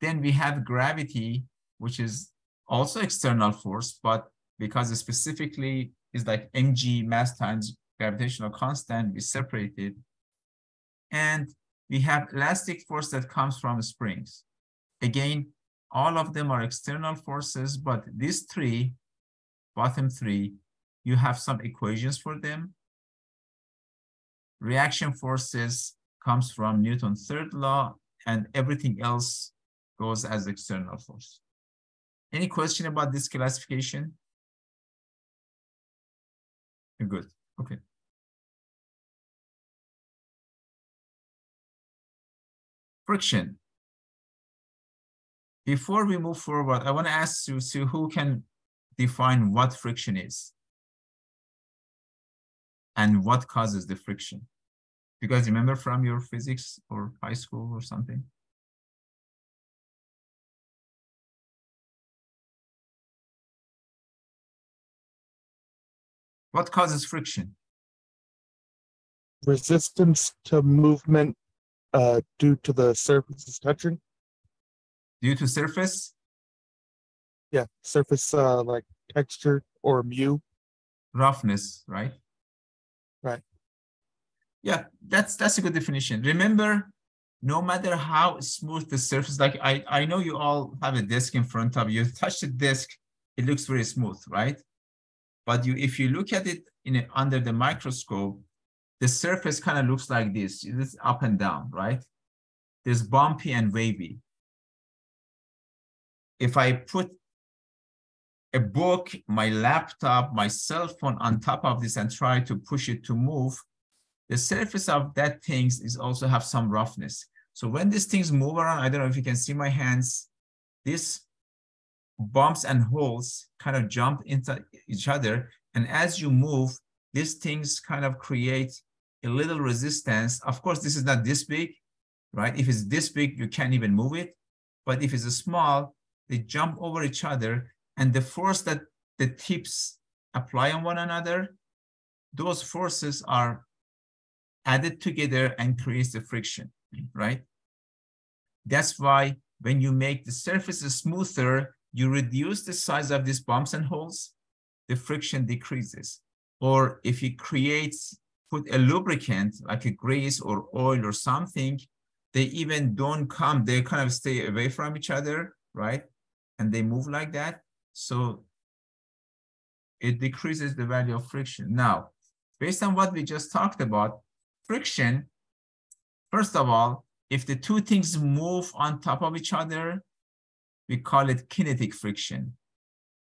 Then we have gravity, which is also external force, but because it specifically is like mg mass times gravitational constant, we separate it. And we have elastic force that comes from springs. Again, all of them are external forces, but these three, bottom three, you have some equations for them. Reaction forces comes from Newton's third law, and everything else goes as external force. Any question about this classification? Good, okay. Friction. Before we move forward, I want to ask you to who can define what friction is and what causes the friction. Because remember from your physics or high school or something? What causes friction? Resistance to movement uh, due to the surface's touching. Due to surface? Yeah, surface uh, like texture or mu. roughness, right? Right. Yeah, that's that's a good definition. Remember, no matter how smooth the surface, like I, I know you all have a disk in front of you, (laughs) touch the disk, it looks very smooth, right? But you if you look at it in a, under the microscope, the surface kind of looks like this. It's up and down, right? There's bumpy and wavy. If I put a book, my laptop, my cell phone on top of this and try to push it to move, the surface of that things is also have some roughness. So when these things move around, I don't know if you can see my hands, these bumps and holes kind of jump into each other. And as you move, these things kind of create a little resistance. Of course, this is not this big, right? If it's this big, you can't even move it. But if it's a small, they jump over each other and the force that the tips apply on one another, those forces are added together and creates the friction, right? That's why when you make the surfaces smoother, you reduce the size of these bumps and holes, the friction decreases. Or if you create, put a lubricant like a grease or oil or something, they even don't come, they kind of stay away from each other, right? And they move like that. So it decreases the value of friction. Now, based on what we just talked about, friction, first of all, if the two things move on top of each other, we call it kinetic friction.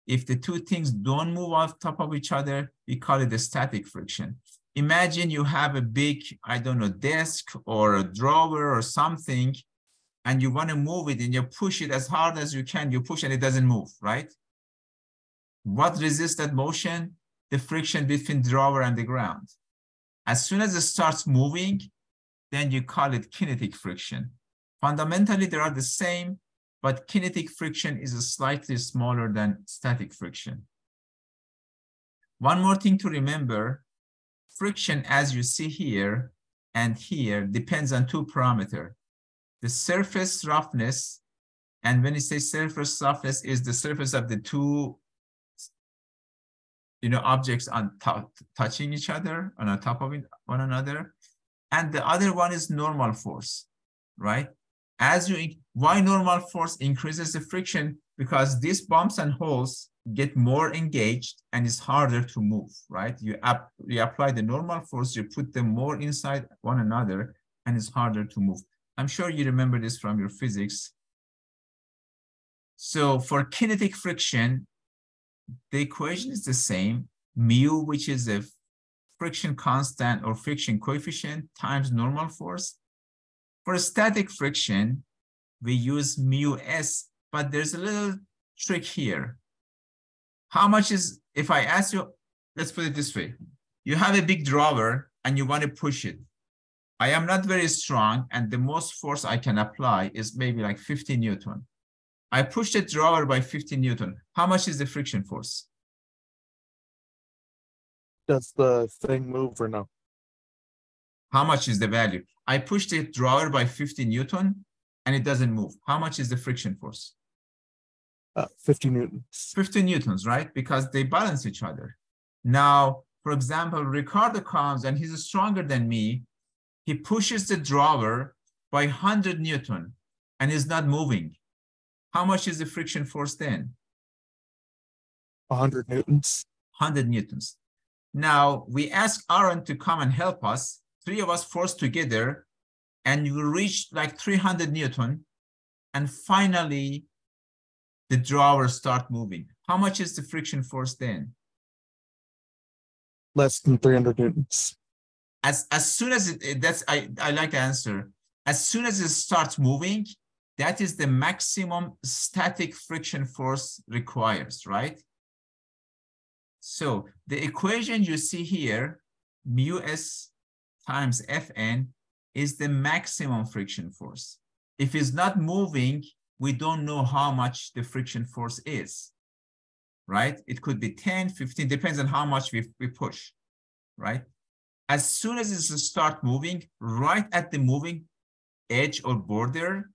If the two things don't move on top of each other, we call it a static friction. Imagine you have a big, I don't know, desk or a drawer or something, and you want to move it and you push it as hard as you can, you push and it doesn't move, right? What resists that motion? The friction between drawer and the ground. As soon as it starts moving, then you call it kinetic friction. Fundamentally, they are the same, but kinetic friction is slightly smaller than static friction. One more thing to remember, friction as you see here and here depends on two parameters. The surface roughness, and when you say surface roughness is the surface of the two you know, objects on top, touching each other on top of one another. And the other one is normal force, right? As you, why normal force increases the friction? Because these bumps and holes get more engaged and it's harder to move, right? You, up, you apply the normal force, you put them more inside one another and it's harder to move. I'm sure you remember this from your physics. So for kinetic friction, the equation is the same, mu, which is a friction constant or friction coefficient times normal force. For static friction, we use mu s, but there's a little trick here. How much is, if I ask you, let's put it this way. You have a big drawer and you want to push it. I am not very strong and the most force I can apply is maybe like 50 Newton. I push the drawer by 50 Newton. How much is the friction force? Does the thing move or no? How much is the value? I push the drawer by 50 Newton and it doesn't move. How much is the friction force? Uh, 50 newtons. 50 Newtons, right? Because they balance each other. Now, for example, Ricardo comes and he's stronger than me. He pushes the drawer by 100 Newton and is not moving. How much is the friction force then? 100 newtons. 100 Newtons. Now, we ask Aaron to come and help us. Three of us forced together and you reach like 300 Newton. And finally, the drawer start moving. How much is the friction force then? Less than 300 newtons. As, as soon as it, that's, I, I like the answer. As soon as it starts moving, that is the maximum static friction force requires, right? So the equation you see here, mu s times Fn is the maximum friction force. If it's not moving, we don't know how much the friction force is. right? It could be 10, 15, depends on how much we, we push, right? As soon as it start moving, right at the moving edge or border,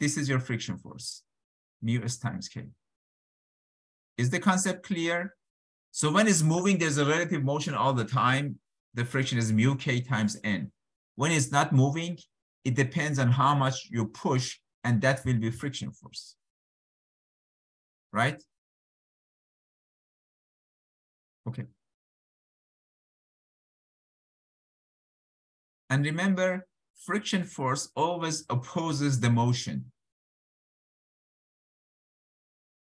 this is your friction force, mu s times k. Is the concept clear? So when it's moving, there's a relative motion all the time. The friction is mu k times n. When it's not moving, it depends on how much you push, and that will be friction force. Right? Okay. And remember, friction force always opposes the motion.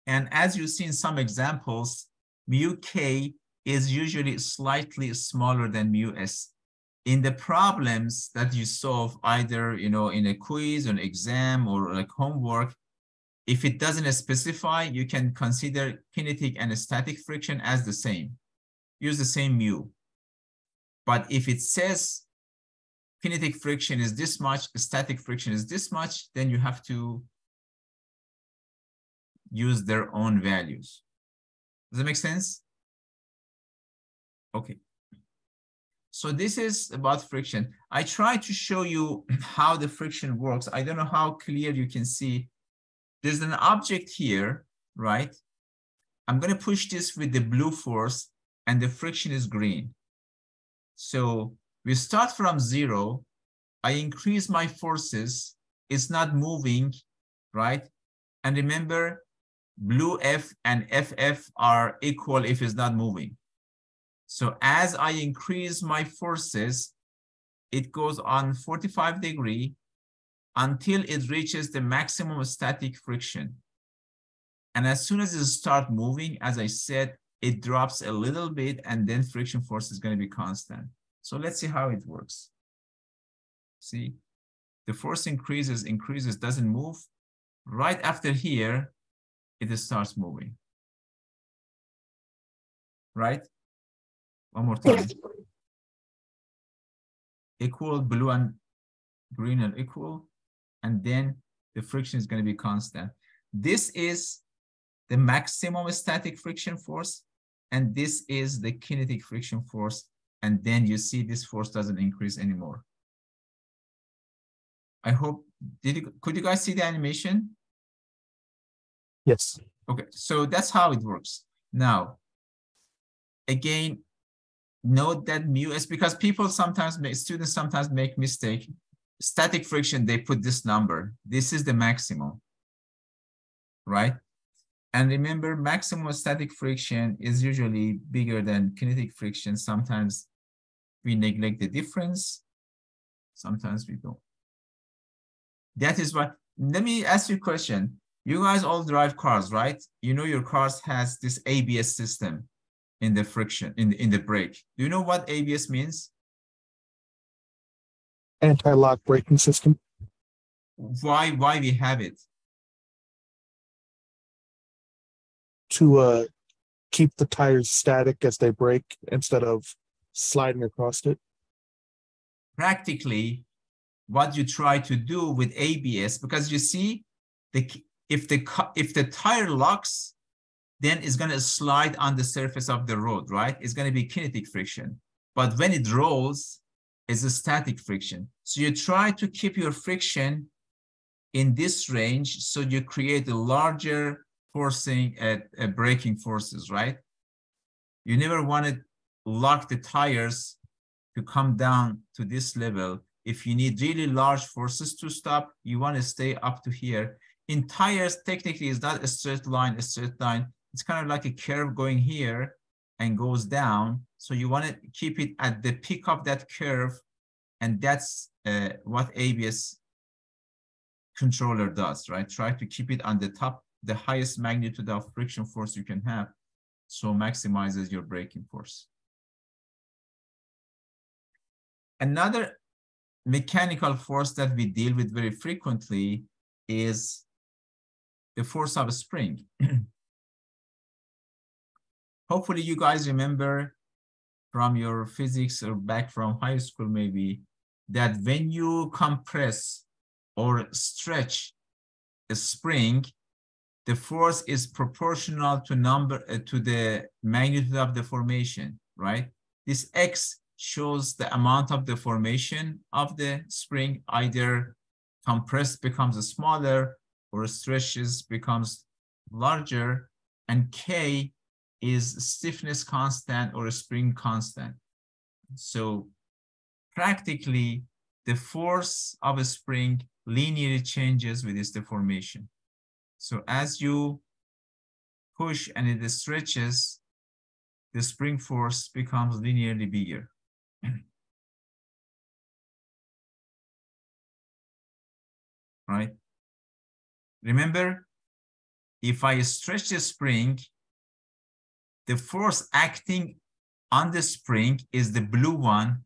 And as you see in some examples, mu k is usually slightly smaller than mu s. In the problems that you solve, either you know in a quiz, an exam, or like homework, if it doesn't specify, you can consider kinetic and static friction as the same. Use the same mu. But if it says kinetic friction is this much, static friction is this much, then you have to use their own values. Does that make sense? Okay. So this is about friction. I try to show you (clears throat) how the friction works. I don't know how clear you can see. There's an object here, right? I'm going to push this with the blue force and the friction is green. So we start from zero. I increase my forces. It's not moving, right? And remember, blue F and FF are equal if it's not moving. So as I increase my forces, it goes on 45 degree until it reaches the maximum static friction. And as soon as it start moving, as I said, it drops a little bit and then friction force is going to be constant. So let's see how it works. See, the force increases, increases, doesn't move. Right after here, it starts moving. Right? One more time. Equal, blue and green are equal. And then the friction is going to be constant. This is the maximum static friction force. And this is the kinetic friction force. And then you see this force doesn't increase anymore. I hope, did you, could you guys see the animation? Yes. Okay, so that's how it works. Now, again, note that mu is because people sometimes make, students sometimes make mistake. Static friction, they put this number. This is the maximum, right? And remember, maximum static friction is usually bigger than kinetic friction. Sometimes we neglect the difference. Sometimes we don't. That is what, let me ask you a question. You guys all drive cars, right? You know your cars has this ABS system in the friction, in, in the brake. Do you know what ABS means? Anti-lock braking system. Why, why we have it? To uh keep the tires static as they brake instead of sliding across it. Practically, what you try to do with ABS, because you see, the if the if the tire locks, then it's going to slide on the surface of the road, right? It's going to be kinetic friction. But when it rolls, it's a static friction. So you try to keep your friction in this range so you create a larger forcing at uh, braking forces, right? You never want to lock the tires to come down to this level. If you need really large forces to stop, you want to stay up to here. In tires, technically, it's not a straight line, a straight line. It's kind of like a curve going here and goes down. So you want to keep it at the peak of that curve. And that's uh, what ABS controller does, right? Try to keep it on the top the highest magnitude of friction force you can have. So maximizes your braking force. Another mechanical force that we deal with very frequently is the force of a spring. (clears throat) Hopefully you guys remember from your physics or back from high school maybe, that when you compress or stretch a spring, the force is proportional to number uh, to the magnitude of the formation, right? This X shows the amount of the formation of the spring, either compressed becomes smaller or stretches becomes larger, and K is stiffness constant or spring constant. So practically, the force of a spring linearly changes with its deformation. So as you push and it stretches, the spring force becomes linearly bigger. (clears throat) right? Remember, if I stretch the spring, the force acting on the spring is the blue one.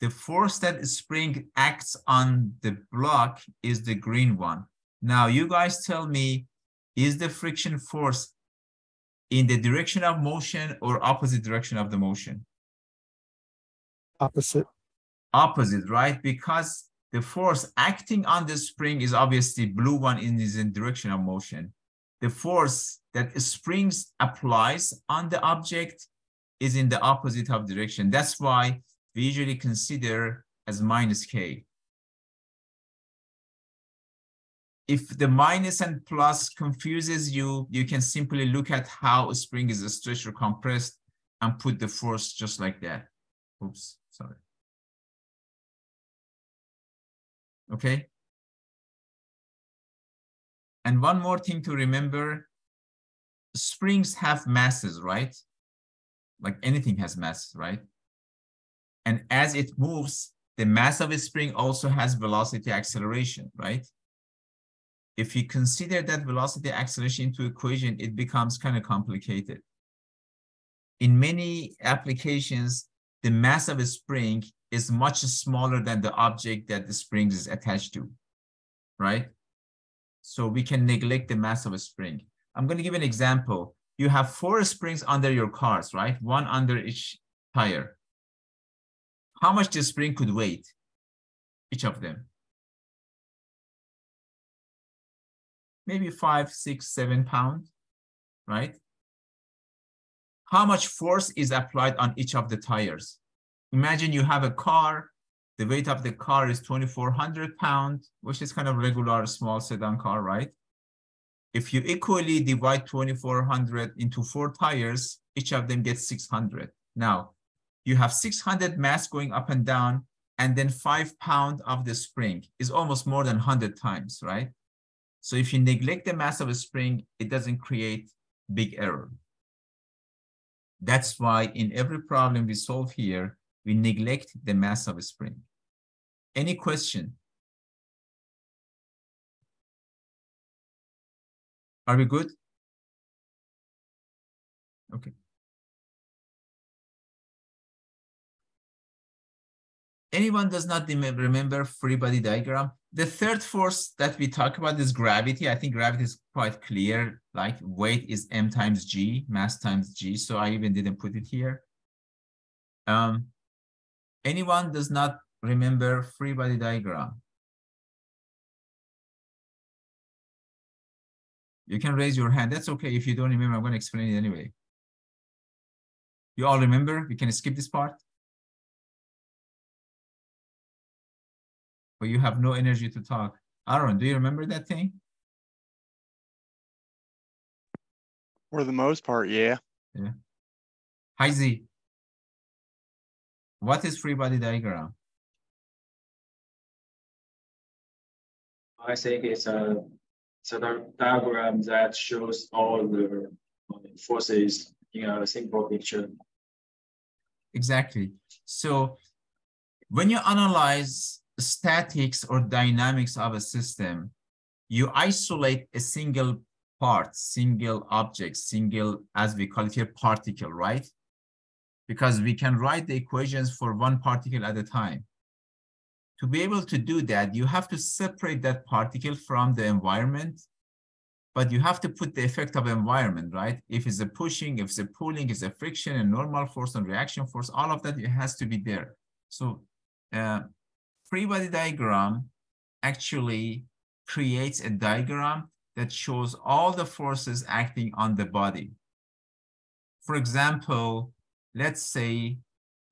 The force that spring acts on the block is the green one. Now you guys tell me, is the friction force in the direction of motion or opposite direction of the motion? Opposite. Opposite, right? Because the force acting on the spring is obviously blue one in is in direction of motion. The force that springs applies on the object is in the opposite of direction. That's why we usually consider as minus K. If the minus and plus confuses you, you can simply look at how a spring is stretched or compressed and put the force just like that. Oops, sorry. Okay. And one more thing to remember, springs have masses, right? Like anything has mass, right? And as it moves, the mass of a spring also has velocity acceleration, right? If you consider that velocity acceleration into equation, it becomes kind of complicated. In many applications, the mass of a spring is much smaller than the object that the spring is attached to, right? So we can neglect the mass of a spring. I'm going to give an example. You have four springs under your cars, right? One under each tire. How much the spring could weight, each of them? Maybe five, six, seven pounds, right? How much force is applied on each of the tires? Imagine you have a car, the weight of the car is 2,400 pounds, which is kind of regular small sedan car, right? If you equally divide 2,400 into four tires, each of them gets 600. Now, you have 600 mass going up and down, and then five pound of the spring is almost more than 100 times, right? So if you neglect the mass of a spring, it doesn't create big error. That's why in every problem we solve here, we neglect the mass of a spring. Any question? Are we good? Okay. Anyone does not remember free body diagram? The third force that we talk about is gravity. I think gravity is quite clear, like weight is m times g, mass times g. So I even didn't put it here. Um, anyone does not remember free body diagram? You can raise your hand. That's okay. If you don't remember, I'm going to explain it anyway. You all remember? We can skip this part. But you have no energy to talk. Aaron, do you remember that thing? For the most part, yeah. Yeah. Hi Z. what is free body diagram? I think it's a it's a diagram that shows all the uh, forces in a simple picture. Exactly. So when you analyze statics or dynamics of a system, you isolate a single part, single object, single, as we call it here, particle, right? Because we can write the equations for one particle at a time. To be able to do that, you have to separate that particle from the environment, but you have to put the effect of environment, right? If it's a pushing, if it's a pulling, it's a friction, a normal force and reaction force, all of that it has to be there. So uh, free body diagram actually creates a diagram that shows all the forces acting on the body. For example, let's say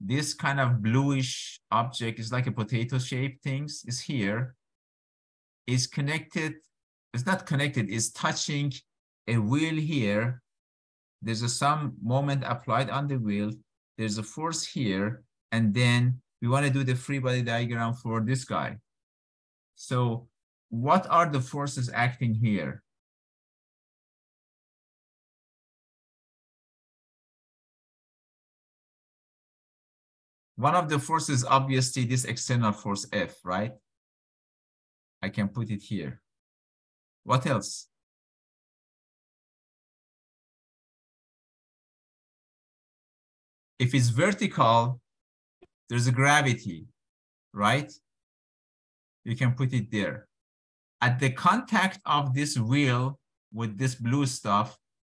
this kind of bluish object is like a potato shaped things is here, is connected, it's not connected, is touching a wheel here. There's a some moment applied on the wheel. There's a force here, and then we want to do the free body diagram for this guy. So what are the forces acting here? One of the forces, obviously, this external force F, right? I can put it here. What else? If it's vertical, there's a gravity, right? You can put it there. At the contact of this wheel with this blue stuff,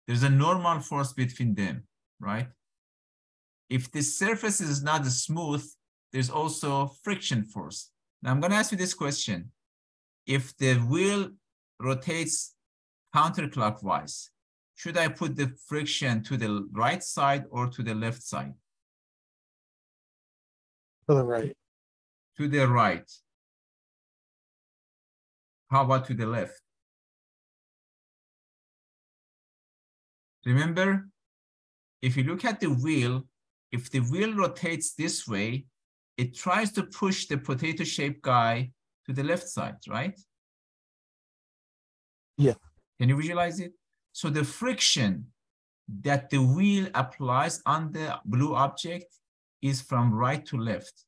there's a normal force between them, right? If the surface is not smooth, there's also friction force. Now I'm going to ask you this question. If the wheel rotates counterclockwise, should I put the friction to the right side or to the left side? To the right. To the right. How about to the left? Remember, if you look at the wheel, if the wheel rotates this way, it tries to push the potato shaped guy to the left side, right? Yeah. Can you visualize it? So the friction that the wheel applies on the blue object is from right to left.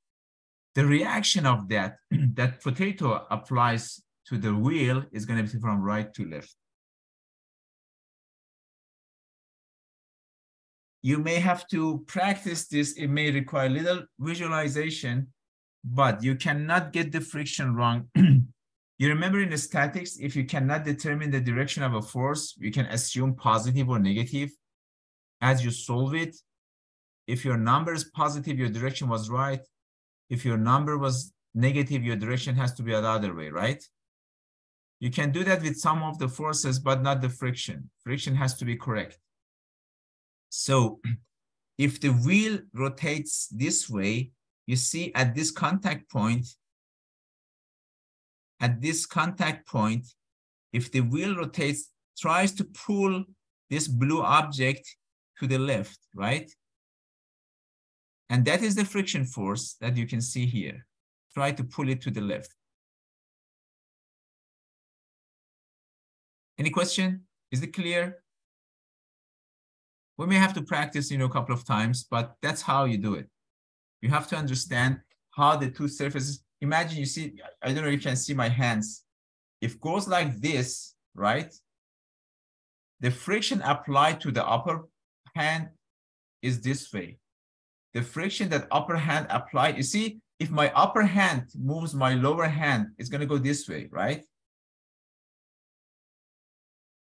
The reaction of that, (clears throat) that potato applies to the wheel is going to be from right to left. you may have to practice this. It may require little visualization, but you cannot get the friction wrong. (clears throat) you remember in the statics, if you cannot determine the direction of a force, you can assume positive or negative as you solve it. If your number is positive, your direction was right. If your number was negative, your direction has to be the other way, right? You can do that with some of the forces, but not the friction. Friction has to be correct. So (clears throat) if the wheel rotates this way, you see at this contact point, at this contact point, if the wheel rotates, tries to pull this blue object to the left, right? And that is the friction force that you can see here. Try to pull it to the left. Any question? Is it clear? We may have to practice, you know, a couple of times, but that's how you do it. You have to understand how the two surfaces, imagine you see, I don't know if you can see my hands. If goes like this, right? The friction applied to the upper hand is this way. The friction that upper hand applied, you see, if my upper hand moves my lower hand, it's going to go this way, right?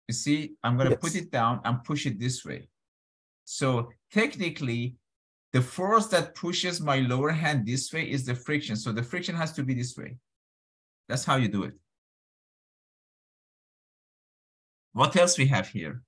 You see, I'm going to yes. put it down and push it this way. So technically, the force that pushes my lower hand this way is the friction. So the friction has to be this way. That's how you do it. What else we have here?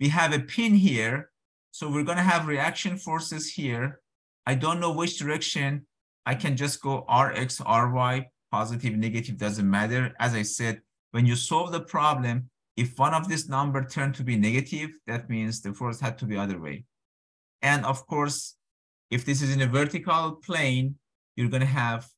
We have a pin here. So we're going to have reaction forces here. I don't know which direction. I can just go Rx, Ry, positive, negative, doesn't matter. As I said, when you solve the problem, if one of this number turned to be negative, that means the force had to be other way. And of course, if this is in a vertical plane, you're going to have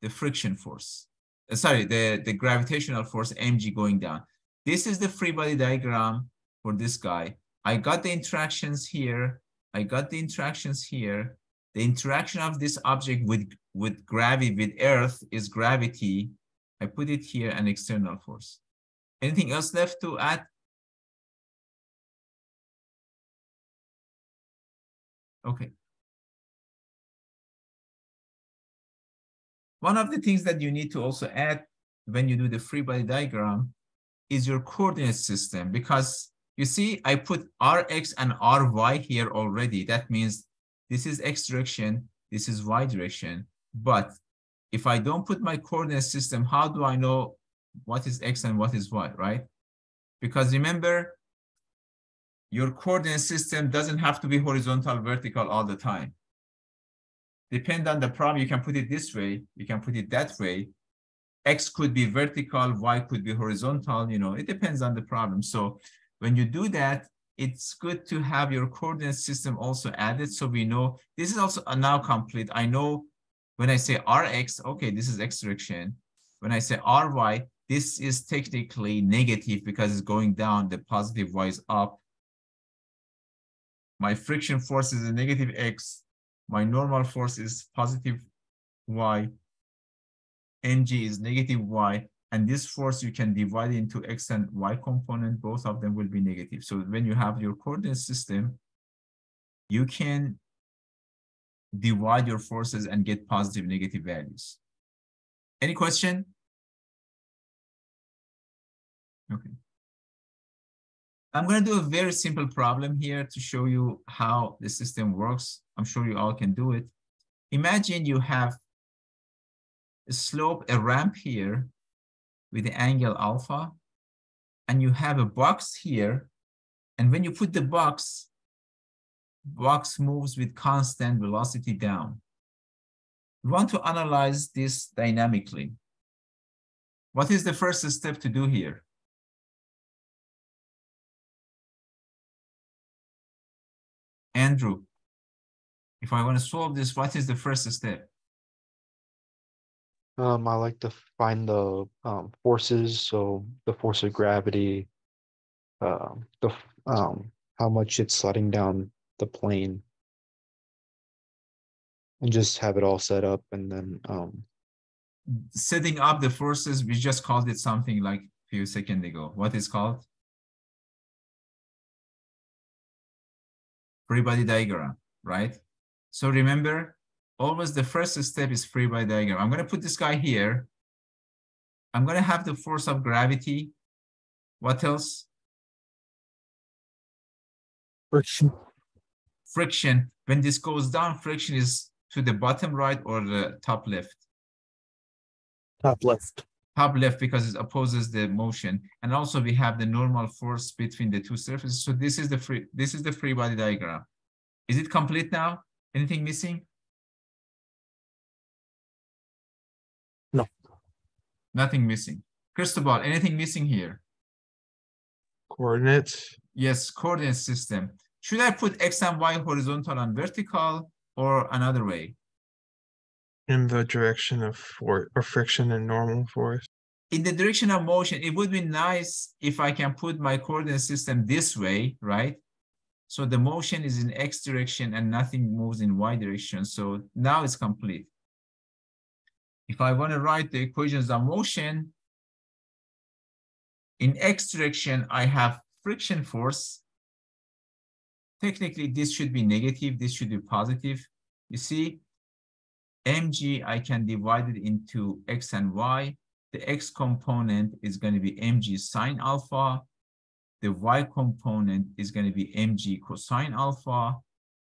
the friction force. Uh, sorry, the, the gravitational force mg going down. This is the free body diagram for this guy. I got the interactions here. I got the interactions here. The interaction of this object with, with gravity, with Earth is gravity. I put it here, an external force. Anything else left to add? Okay. One of the things that you need to also add when you do the free body diagram is your coordinate system because you see I put Rx and Ry here already. That means this is X direction, this is Y direction. But if I don't put my coordinate system, how do I know what is x and what is y, right? Because remember, your coordinate system doesn't have to be horizontal, vertical all the time. Depend on the problem, you can put it this way, you can put it that way. X could be vertical, Y could be horizontal, you know, it depends on the problem. So when you do that, it's good to have your coordinate system also added so we know this is also now complete. I know when I say Rx, okay, this is x direction. When I say Ry, this is technically negative because it's going down, the positive Y is up. My friction force is a negative X. My normal force is positive Y. mg is negative Y. And this force you can divide into X and Y component, both of them will be negative. So when you have your coordinate system, you can divide your forces and get positive, negative values. Any question? Okay. I'm going to do a very simple problem here to show you how the system works. I'm sure you all can do it. Imagine you have a slope, a ramp here with the angle alpha, and you have a box here. And when you put the box, box moves with constant velocity down. We want to analyze this dynamically. What is the first step to do here? Andrew, if I want to solve this, what is the first step? Um, I like to find the um, forces, so the force of gravity, um, the um, how much it's sliding down the plane, and just have it all set up, and then um, Setting up the forces, we just called it something like a few seconds ago. What is called? Free body diagram, right? So remember, always the first step is free body diagram. I'm going to put this guy here. I'm going to have the force of gravity. What else? Friction. Friction. When this goes down, friction is to the bottom right or the top left? Top left. Top left because it opposes the motion. And also we have the normal force between the two surfaces. So this is the free, this is the free body diagram. Is it complete now? Anything missing? Nothing missing. Cristobal, anything missing here? Coordinates, Yes, coordinate system. Should I put X and Y horizontal and vertical or another way? in the direction of for or friction and normal force. In the direction of motion, it would be nice if I can put my coordinate system this way, right? So the motion is in X direction and nothing moves in Y direction. So now it's complete. If I want to write the equations of motion, in X direction, I have friction force. Technically, this should be negative. This should be positive. You see, mg, I can divide it into x and y. The x component is going to be mg sine alpha. The y component is going to be mg cosine alpha.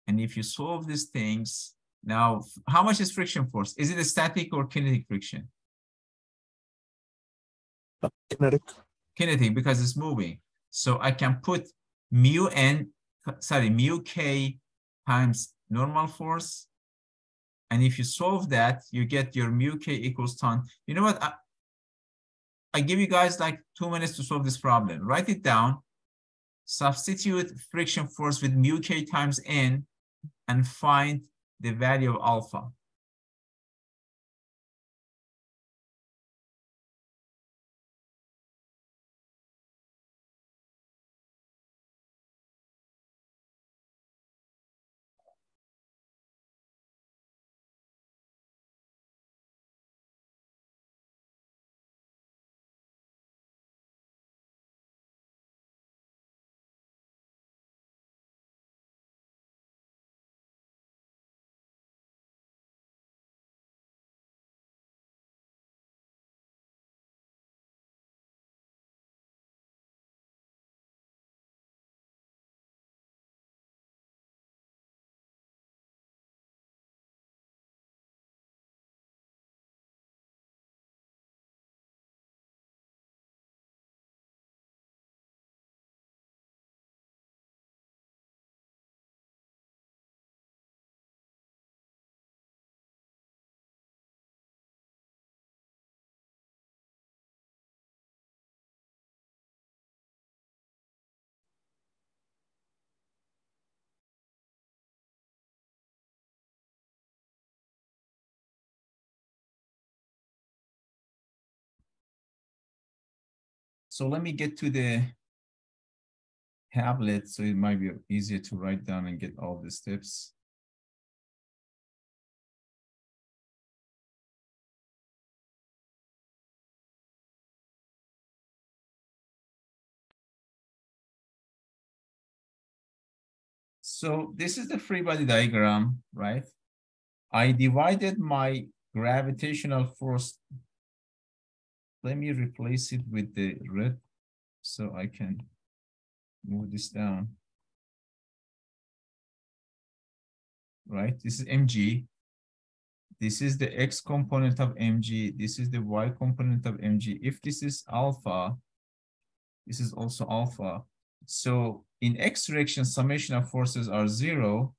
And if you solve these things, now, how much is friction force? Is it a static or kinetic friction? Kinetic. Kinetic because it's moving. So I can put mu n, sorry, mu k times normal force and if you solve that, you get your mu k equals tan. You know what? I, I give you guys like two minutes to solve this problem. Write it down. Substitute friction force with mu k times n and find the value of alpha. So let me get to the tablet, so it might be easier to write down and get all the steps. So this is the free body diagram, right? I divided my gravitational force. Let me replace it with the red so I can move this down. Right, this is mg. This is the x component of mg. This is the y component of mg. If this is alpha, this is also alpha. So in x direction, summation of forces are zero.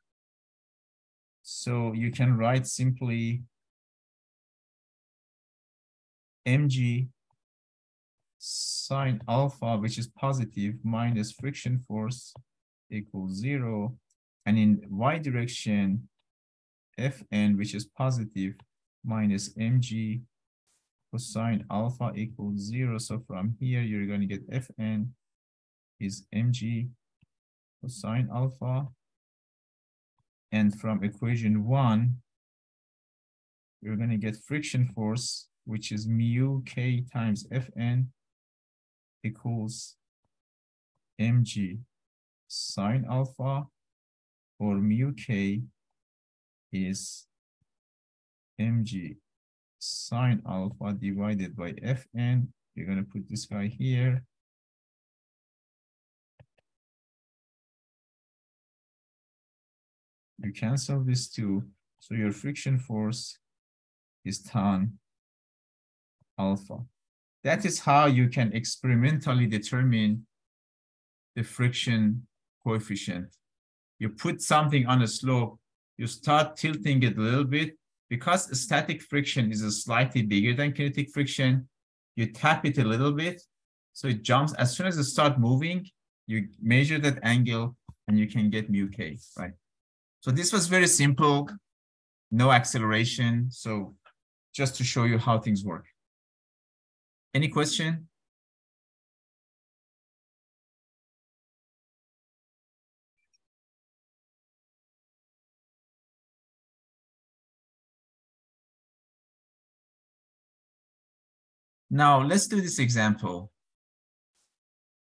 So you can write simply mg sine alpha, which is positive, minus friction force equals zero. And in y direction, fn, which is positive, minus mg cosine alpha equals zero. So from here, you're going to get fn is mg cosine alpha. And from equation one, you're going to get friction force, which is mu k times fn equals mg sine alpha or mu k is mg sine alpha divided by fn. You're going to put this guy here. You cancel this two, so your friction force is tan alpha. That is how you can experimentally determine the friction coefficient. You put something on a slope, you start tilting it a little bit. Because static friction is slightly bigger than kinetic friction, you tap it a little bit, so it jumps. As soon as it start moving, you measure that angle and you can get mu k, right? So this was very simple, no acceleration. So just to show you how things work. Any question? Now let's do this example.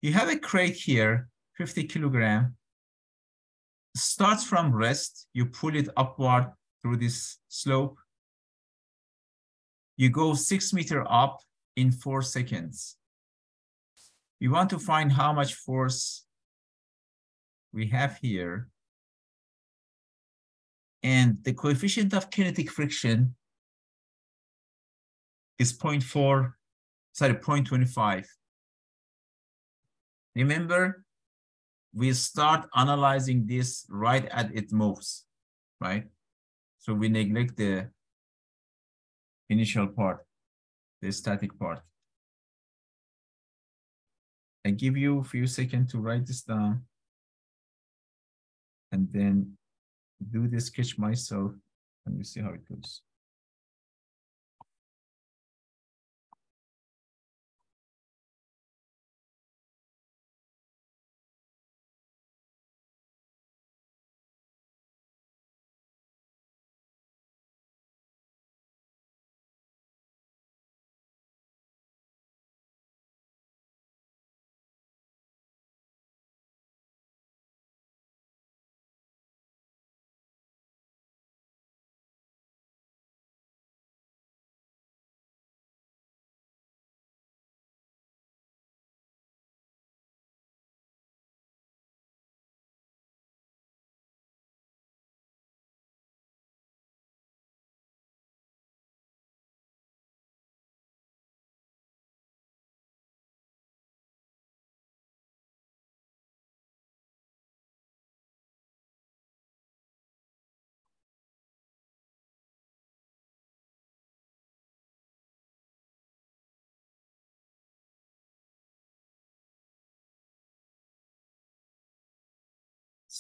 You have a crate here, 50 kilogram, starts from rest, you pull it upward through this slope. You go six meter up in four seconds. We want to find how much force we have here. And the coefficient of kinetic friction is 0.4, sorry, 0.25. Remember, we start analyzing this right at it moves, right? So we neglect the initial part, the static part. I give you a few seconds to write this down and then do the sketch myself and we see how it goes.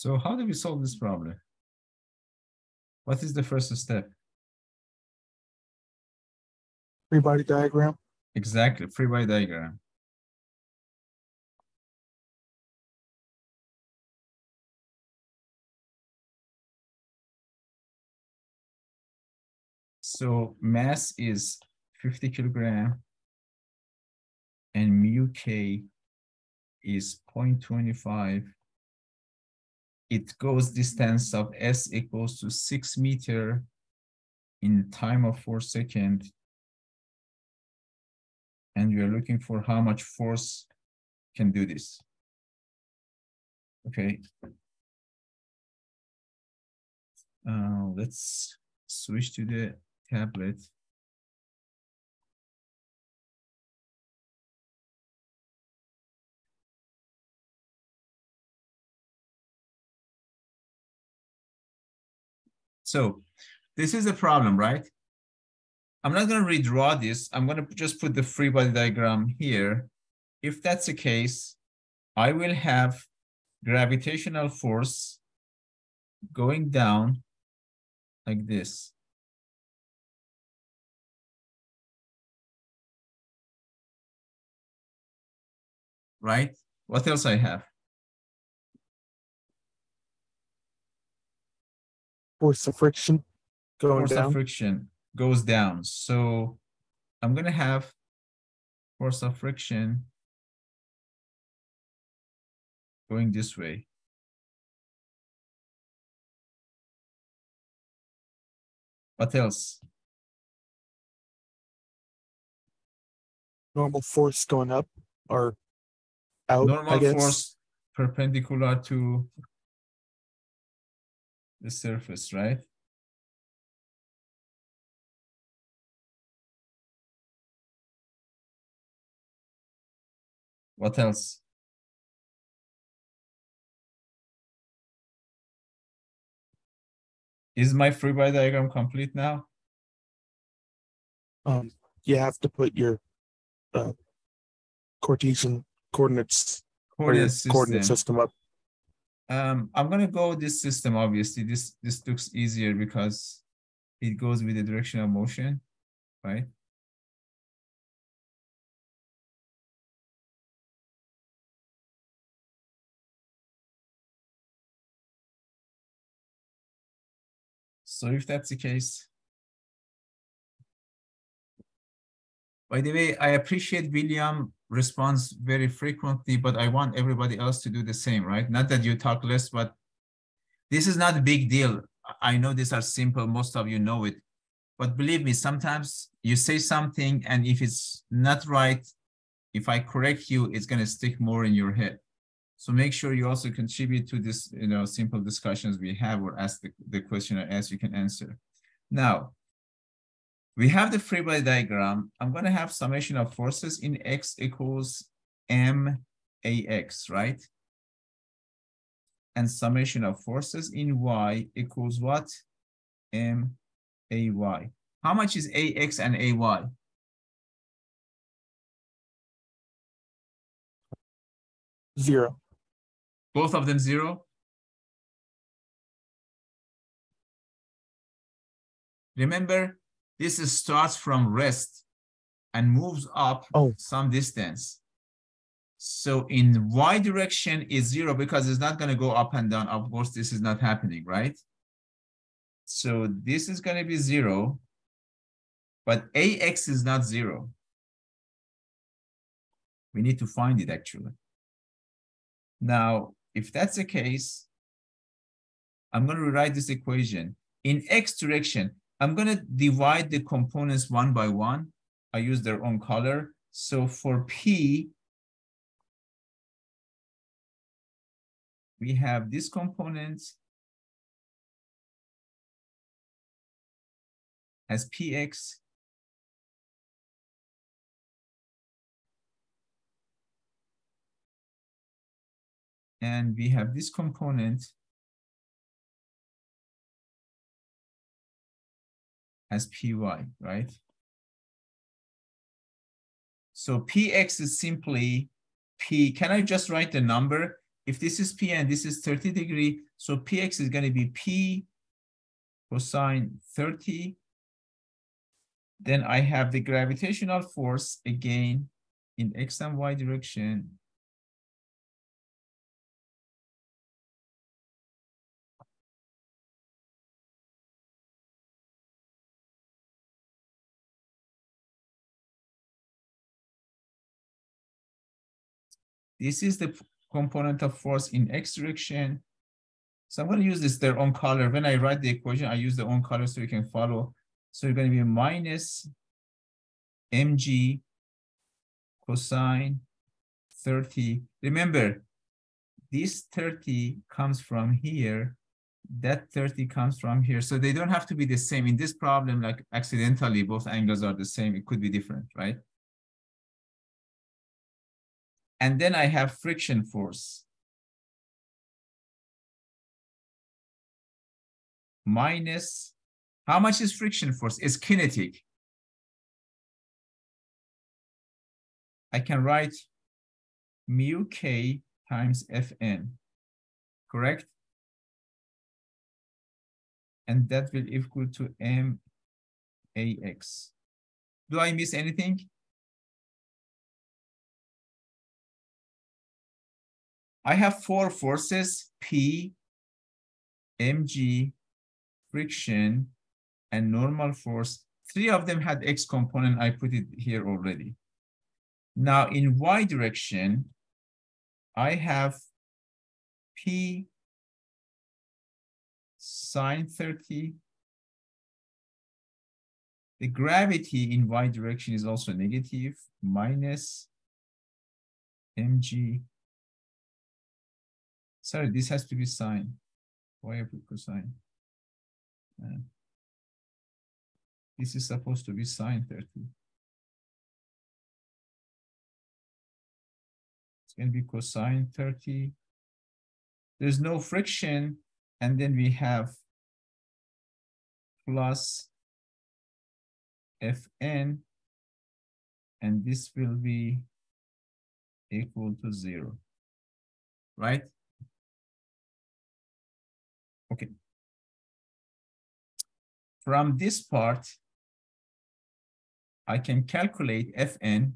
So how do we solve this problem? What is the first step? Free body diagram. Exactly, free body diagram. So mass is 50 kilogram and mu k is 0.25 it goes distance of s equals to six meter in time of four second. And we are looking for how much force can do this. Okay. Uh, let's switch to the tablet. So this is a problem, right? I'm not going to redraw this. I'm going to just put the free body diagram here. If that's the case, I will have gravitational force going down like this. Right? What else I have? Force of friction going force down. of friction goes down. So I'm gonna have force of friction going this way. What else? Normal force going up or out. I Normal force perpendicular to the surface, right? What else? Is my free body diagram complete now? Um, you have to put your uh, Cartesian coordinates or your Coordinate coordinate system. system up. Um, I'm gonna go this system, obviously, this, this looks easier because it goes with the direction of motion, right? So if that's the case. By the way, I appreciate William responds very frequently, but I want everybody else to do the same, right? Not that you talk less, but this is not a big deal. I know these are simple, most of you know it. But believe me, sometimes you say something and if it's not right, if I correct you, it's gonna stick more in your head. So make sure you also contribute to this, you know, simple discussions we have or ask the, the question or ask you can answer. Now, we have the free body diagram. I'm going to have summation of forces in x equals m ax, right? And summation of forces in y equals what? m ay. How much is ax and ay? Zero. Both of them zero? Remember, this is starts from rest and moves up Oh. some distance. So in y direction is zero because it's not gonna go up and down. Of course, this is not happening, right? So this is gonna be zero, but ax is not zero. We need to find it actually. Now, if that's the case, I'm going to rewrite this equation. In x direction, I'm going to divide the components one by one. I use their own color. So for P, we have this component as Px. And we have this component as py, right? So px is simply p. Can I just write the number? If this is p and this is 30 degree, so px is going to be p cosine 30. Then I have the gravitational force again in x and y direction This is the component of force in x direction. So I'm going to use this their own color. When I write the equation, I use the own color so you can follow. So you're going to be minus mg cosine 30. Remember, this 30 comes from here. That 30 comes from here. So they don't have to be the same. In this problem, like accidentally, both angles are the same. It could be different, right? And then I have friction force. Minus, how much is friction force? It's kinetic. I can write mu k times Fn, correct? And that will equal to m ax. Do I miss anything? I have four forces, P, mg, friction, and normal force. Three of them had x component. I put it here already. Now in y direction, I have P sine 30. The gravity in y direction is also negative, minus mg. Sorry, this has to be sine. Why I put cosine? Uh, this is supposed to be sine 30. It's going to be cosine 30. There's no friction. And then we have plus Fn. And this will be equal to zero, right? Okay. From this part, I can calculate Fn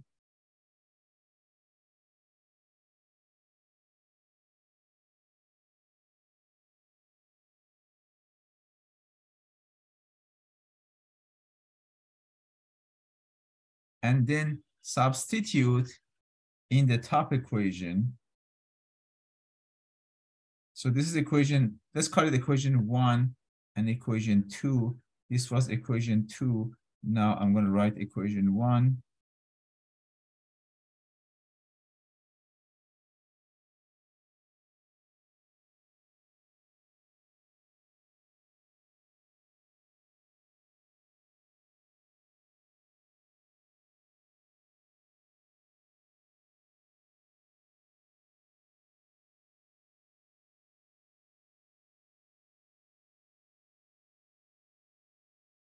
and then substitute in the top equation. So this is equation, let's call it equation one and equation two. This was equation two. Now I'm going to write equation one.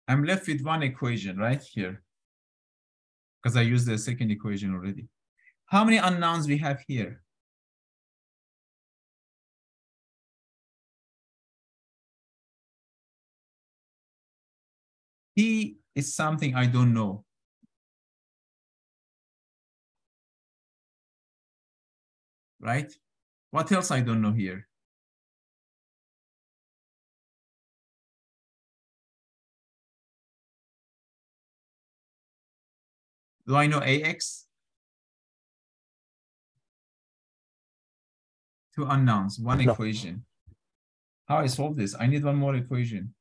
I'm left with one equation right here because I used the second equation already. How many unknowns we have here? P is something I don't know. Right? What else I don't know here? Do I know AX? Two unknowns, one No. equation. How I solve this? I need one more equation.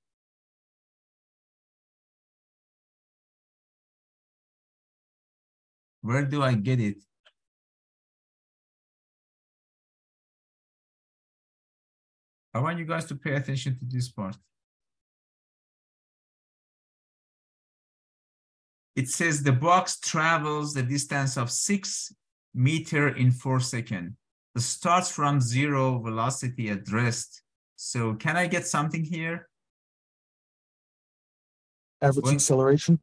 Where do I get it? I want you guys to pay attention to this part. It says the box travels the distance of six meter in four second. It starts from zero velocity at rest. So can I get something here? Average acceleration.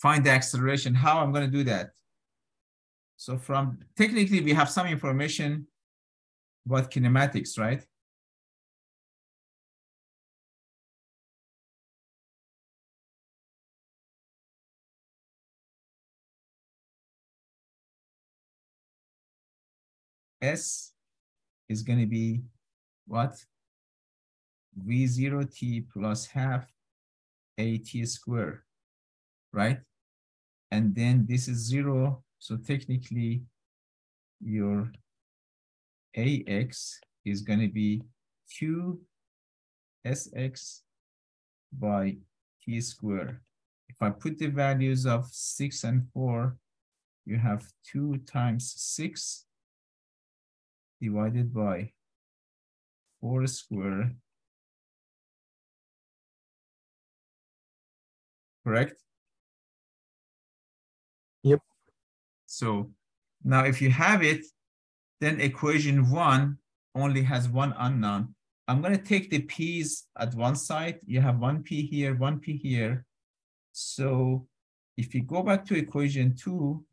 Find the acceleration. How I'm going to do that? So from technically we have some information about kinematics, right? S is going to be what? V0t plus half at square, right? And then this is zero. So technically your AX is gonna be Q SX by T square. If I put the values of six and four, you have two times six divided by four square. Correct? Yep. So now if you have it, then equation one only has one unknown. I'm gonna take the p's at one side. You have one p here, one p here. So if you go back to equation two,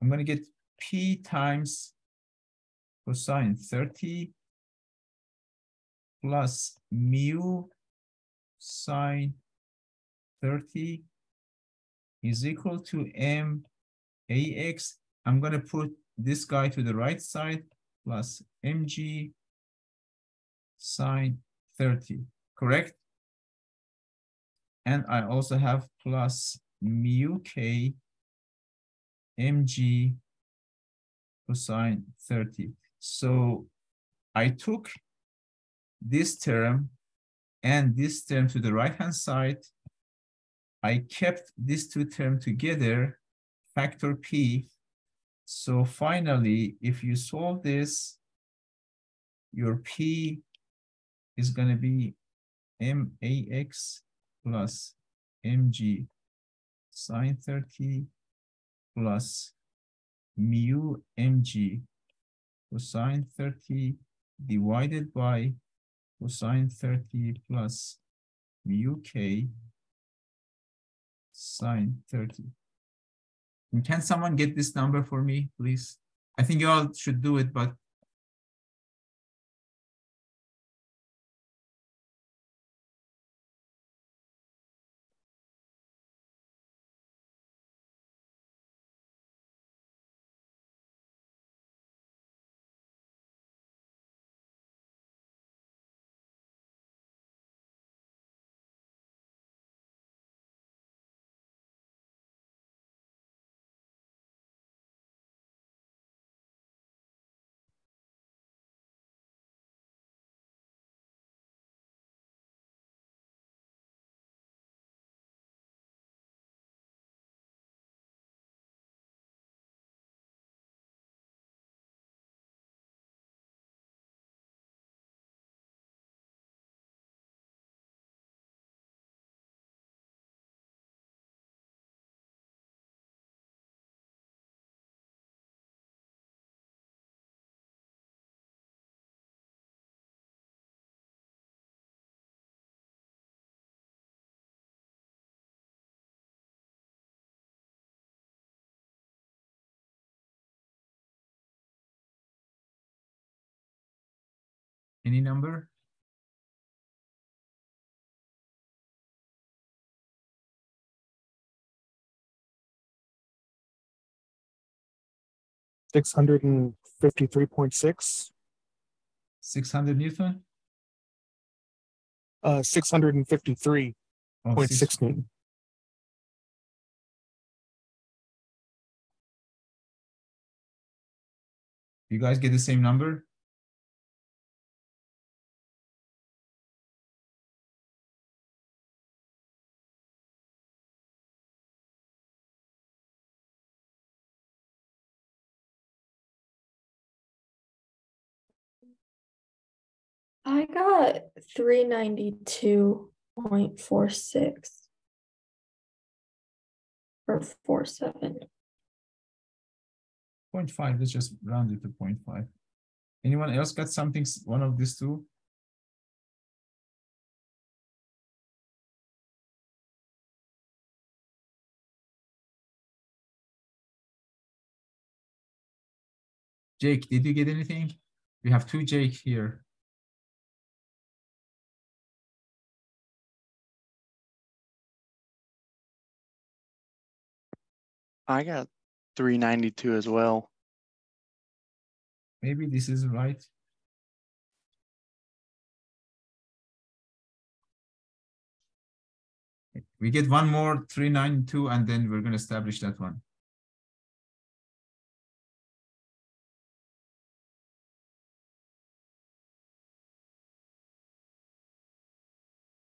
I'm gonna get p times cosine 30 plus mu sine 30 is equal to m ax. I'm gonna put this guy to the right side plus mg sine 30, correct? And I also have plus mu k mg cosine 30. So I took this term and this term to the right-hand side. I kept these two terms together, factor p. So finally, if you solve this, your p is going to be max plus mg sine 30 plus mu mg cosine 30 divided by cosine 30 plus mu k sine 30. And can someone get this number for me, please? I think you all should do it, but any number? Six hundred and fifty-three point six, 600 Newton? uh, six hundred and fifty-three Oh, point six- six Newton. You guys get the same number? Got three ninety-two point four six. Or four seven. 0.5, let's just round it to 0.5. Anyone else got something, one of these two? Jake, did you get anything? We have two Jake here. I got 392 as well. Maybe this is right. We get one more 392 and then we're going to establish that one.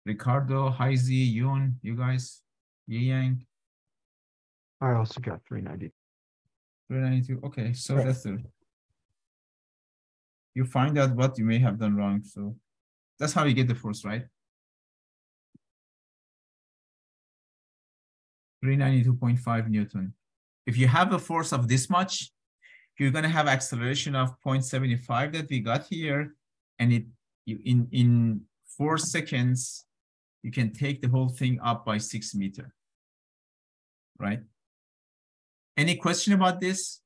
Ricardo, Heisey, Yun, you guys, Yi Yang. I also got three ninety. 392. Okay, so Right. that's the. You find out what you may have done wrong, so that's how you get the force, right? 392.5 Newton. If you have a force of this much, you're gonna have acceleration of 0.75 that we got here, and it you in in four seconds, you can take the whole thing up by six meter. Right? Any question about this?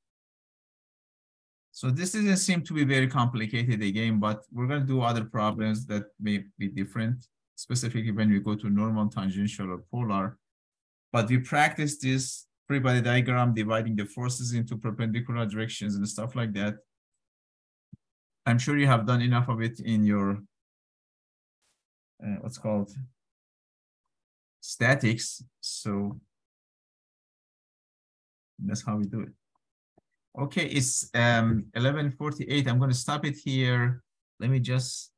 So this doesn't seem to be very complicated again, but we're gonna do other problems that may be different, specifically when we go to normal, tangential, or polar. But we practice this free body diagram, dividing the forces into perpendicular directions and stuff like that. I'm sure you have done enough of it in your uh, what's called statics. So that's how we do it. Okay, it's um 11:48. I'm going to stop it here. Let me just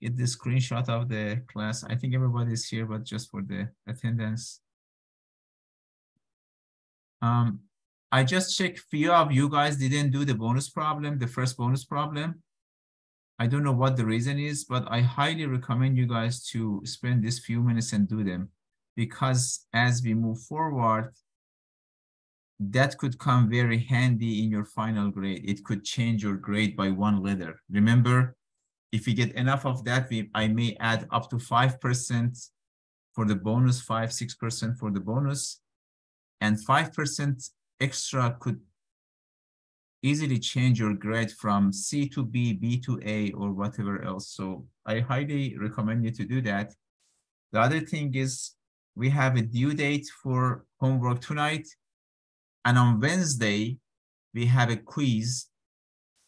get the screenshot of the class. I think everybody's here, but just for the attendance. Um, I just checked few of you guys didn't do the bonus problem, the first bonus problem. I don't know what the reason is, but I highly recommend you guys to spend this few minutes and do them because as we move forward, that could come very handy in your final grade. It could change your grade by one letter. Remember, if you get enough of that, we, I may add up to 5% for the bonus, 5 6% for the bonus, and 5% extra could easily change your grade from C to B, B to A, or whatever else. So I highly recommend you to do that. The other thing is we have a due date for homework tonight. And on Wednesday, we have a quiz.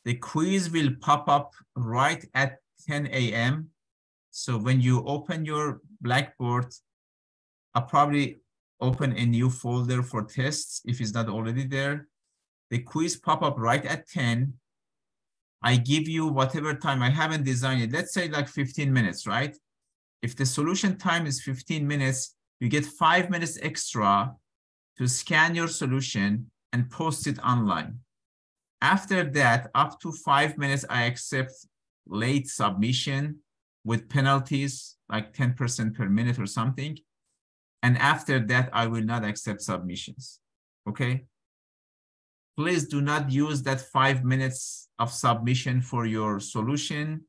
The quiz will pop up right at 10 a.m. So when you open your Blackboard, I'll probably open a new folder for tests if it's not already there. The quiz pop up right at 10. I give you whatever time I haven't designed it. Let's say like 15 minutes, right? If the solution time is 15 minutes, you get five minutes extra to scan your solution and post it online. After that, up to five minutes, I accept late submission with penalties like 10% per minute or something. And after that, I will not accept submissions, okay? Please do not use that five minutes of submission for your solution.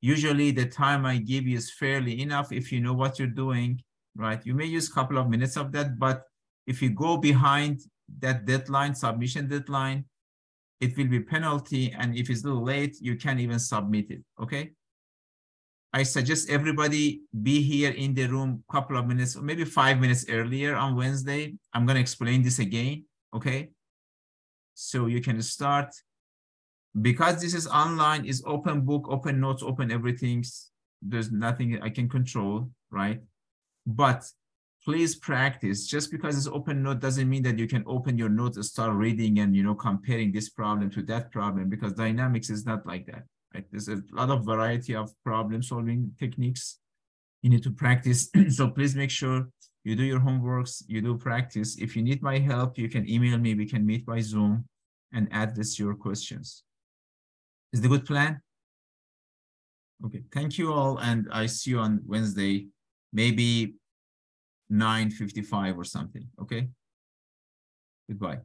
Usually the time I give you is fairly enough if you know what you're doing, right? You may use a couple of minutes of that, but if you go behind that deadline, submission deadline, it will be penalty. And if it's a little late, you can't even submit it, okay? I suggest everybody be here in the room a couple of minutes, or maybe five minutes earlier on Wednesday. I'm gonna explain this again, okay? So you can start. Because this is online, is open book, open notes, open everything. There's nothing I can control, right? But please practice. Just because it's open note doesn't mean that you can open your notes and start reading and you know comparing this problem to that problem because dynamics is not like that. Right? There's a lot of variety of problem solving techniques you need to practice. (clears throat) so please make sure you do your homeworks, you do practice. If you need my help, you can email me. We can meet by Zoom and address your questions. Is the good plan? Okay, thank you all. And I see you on Wednesday, maybe 9.55 or something, okay? Goodbye.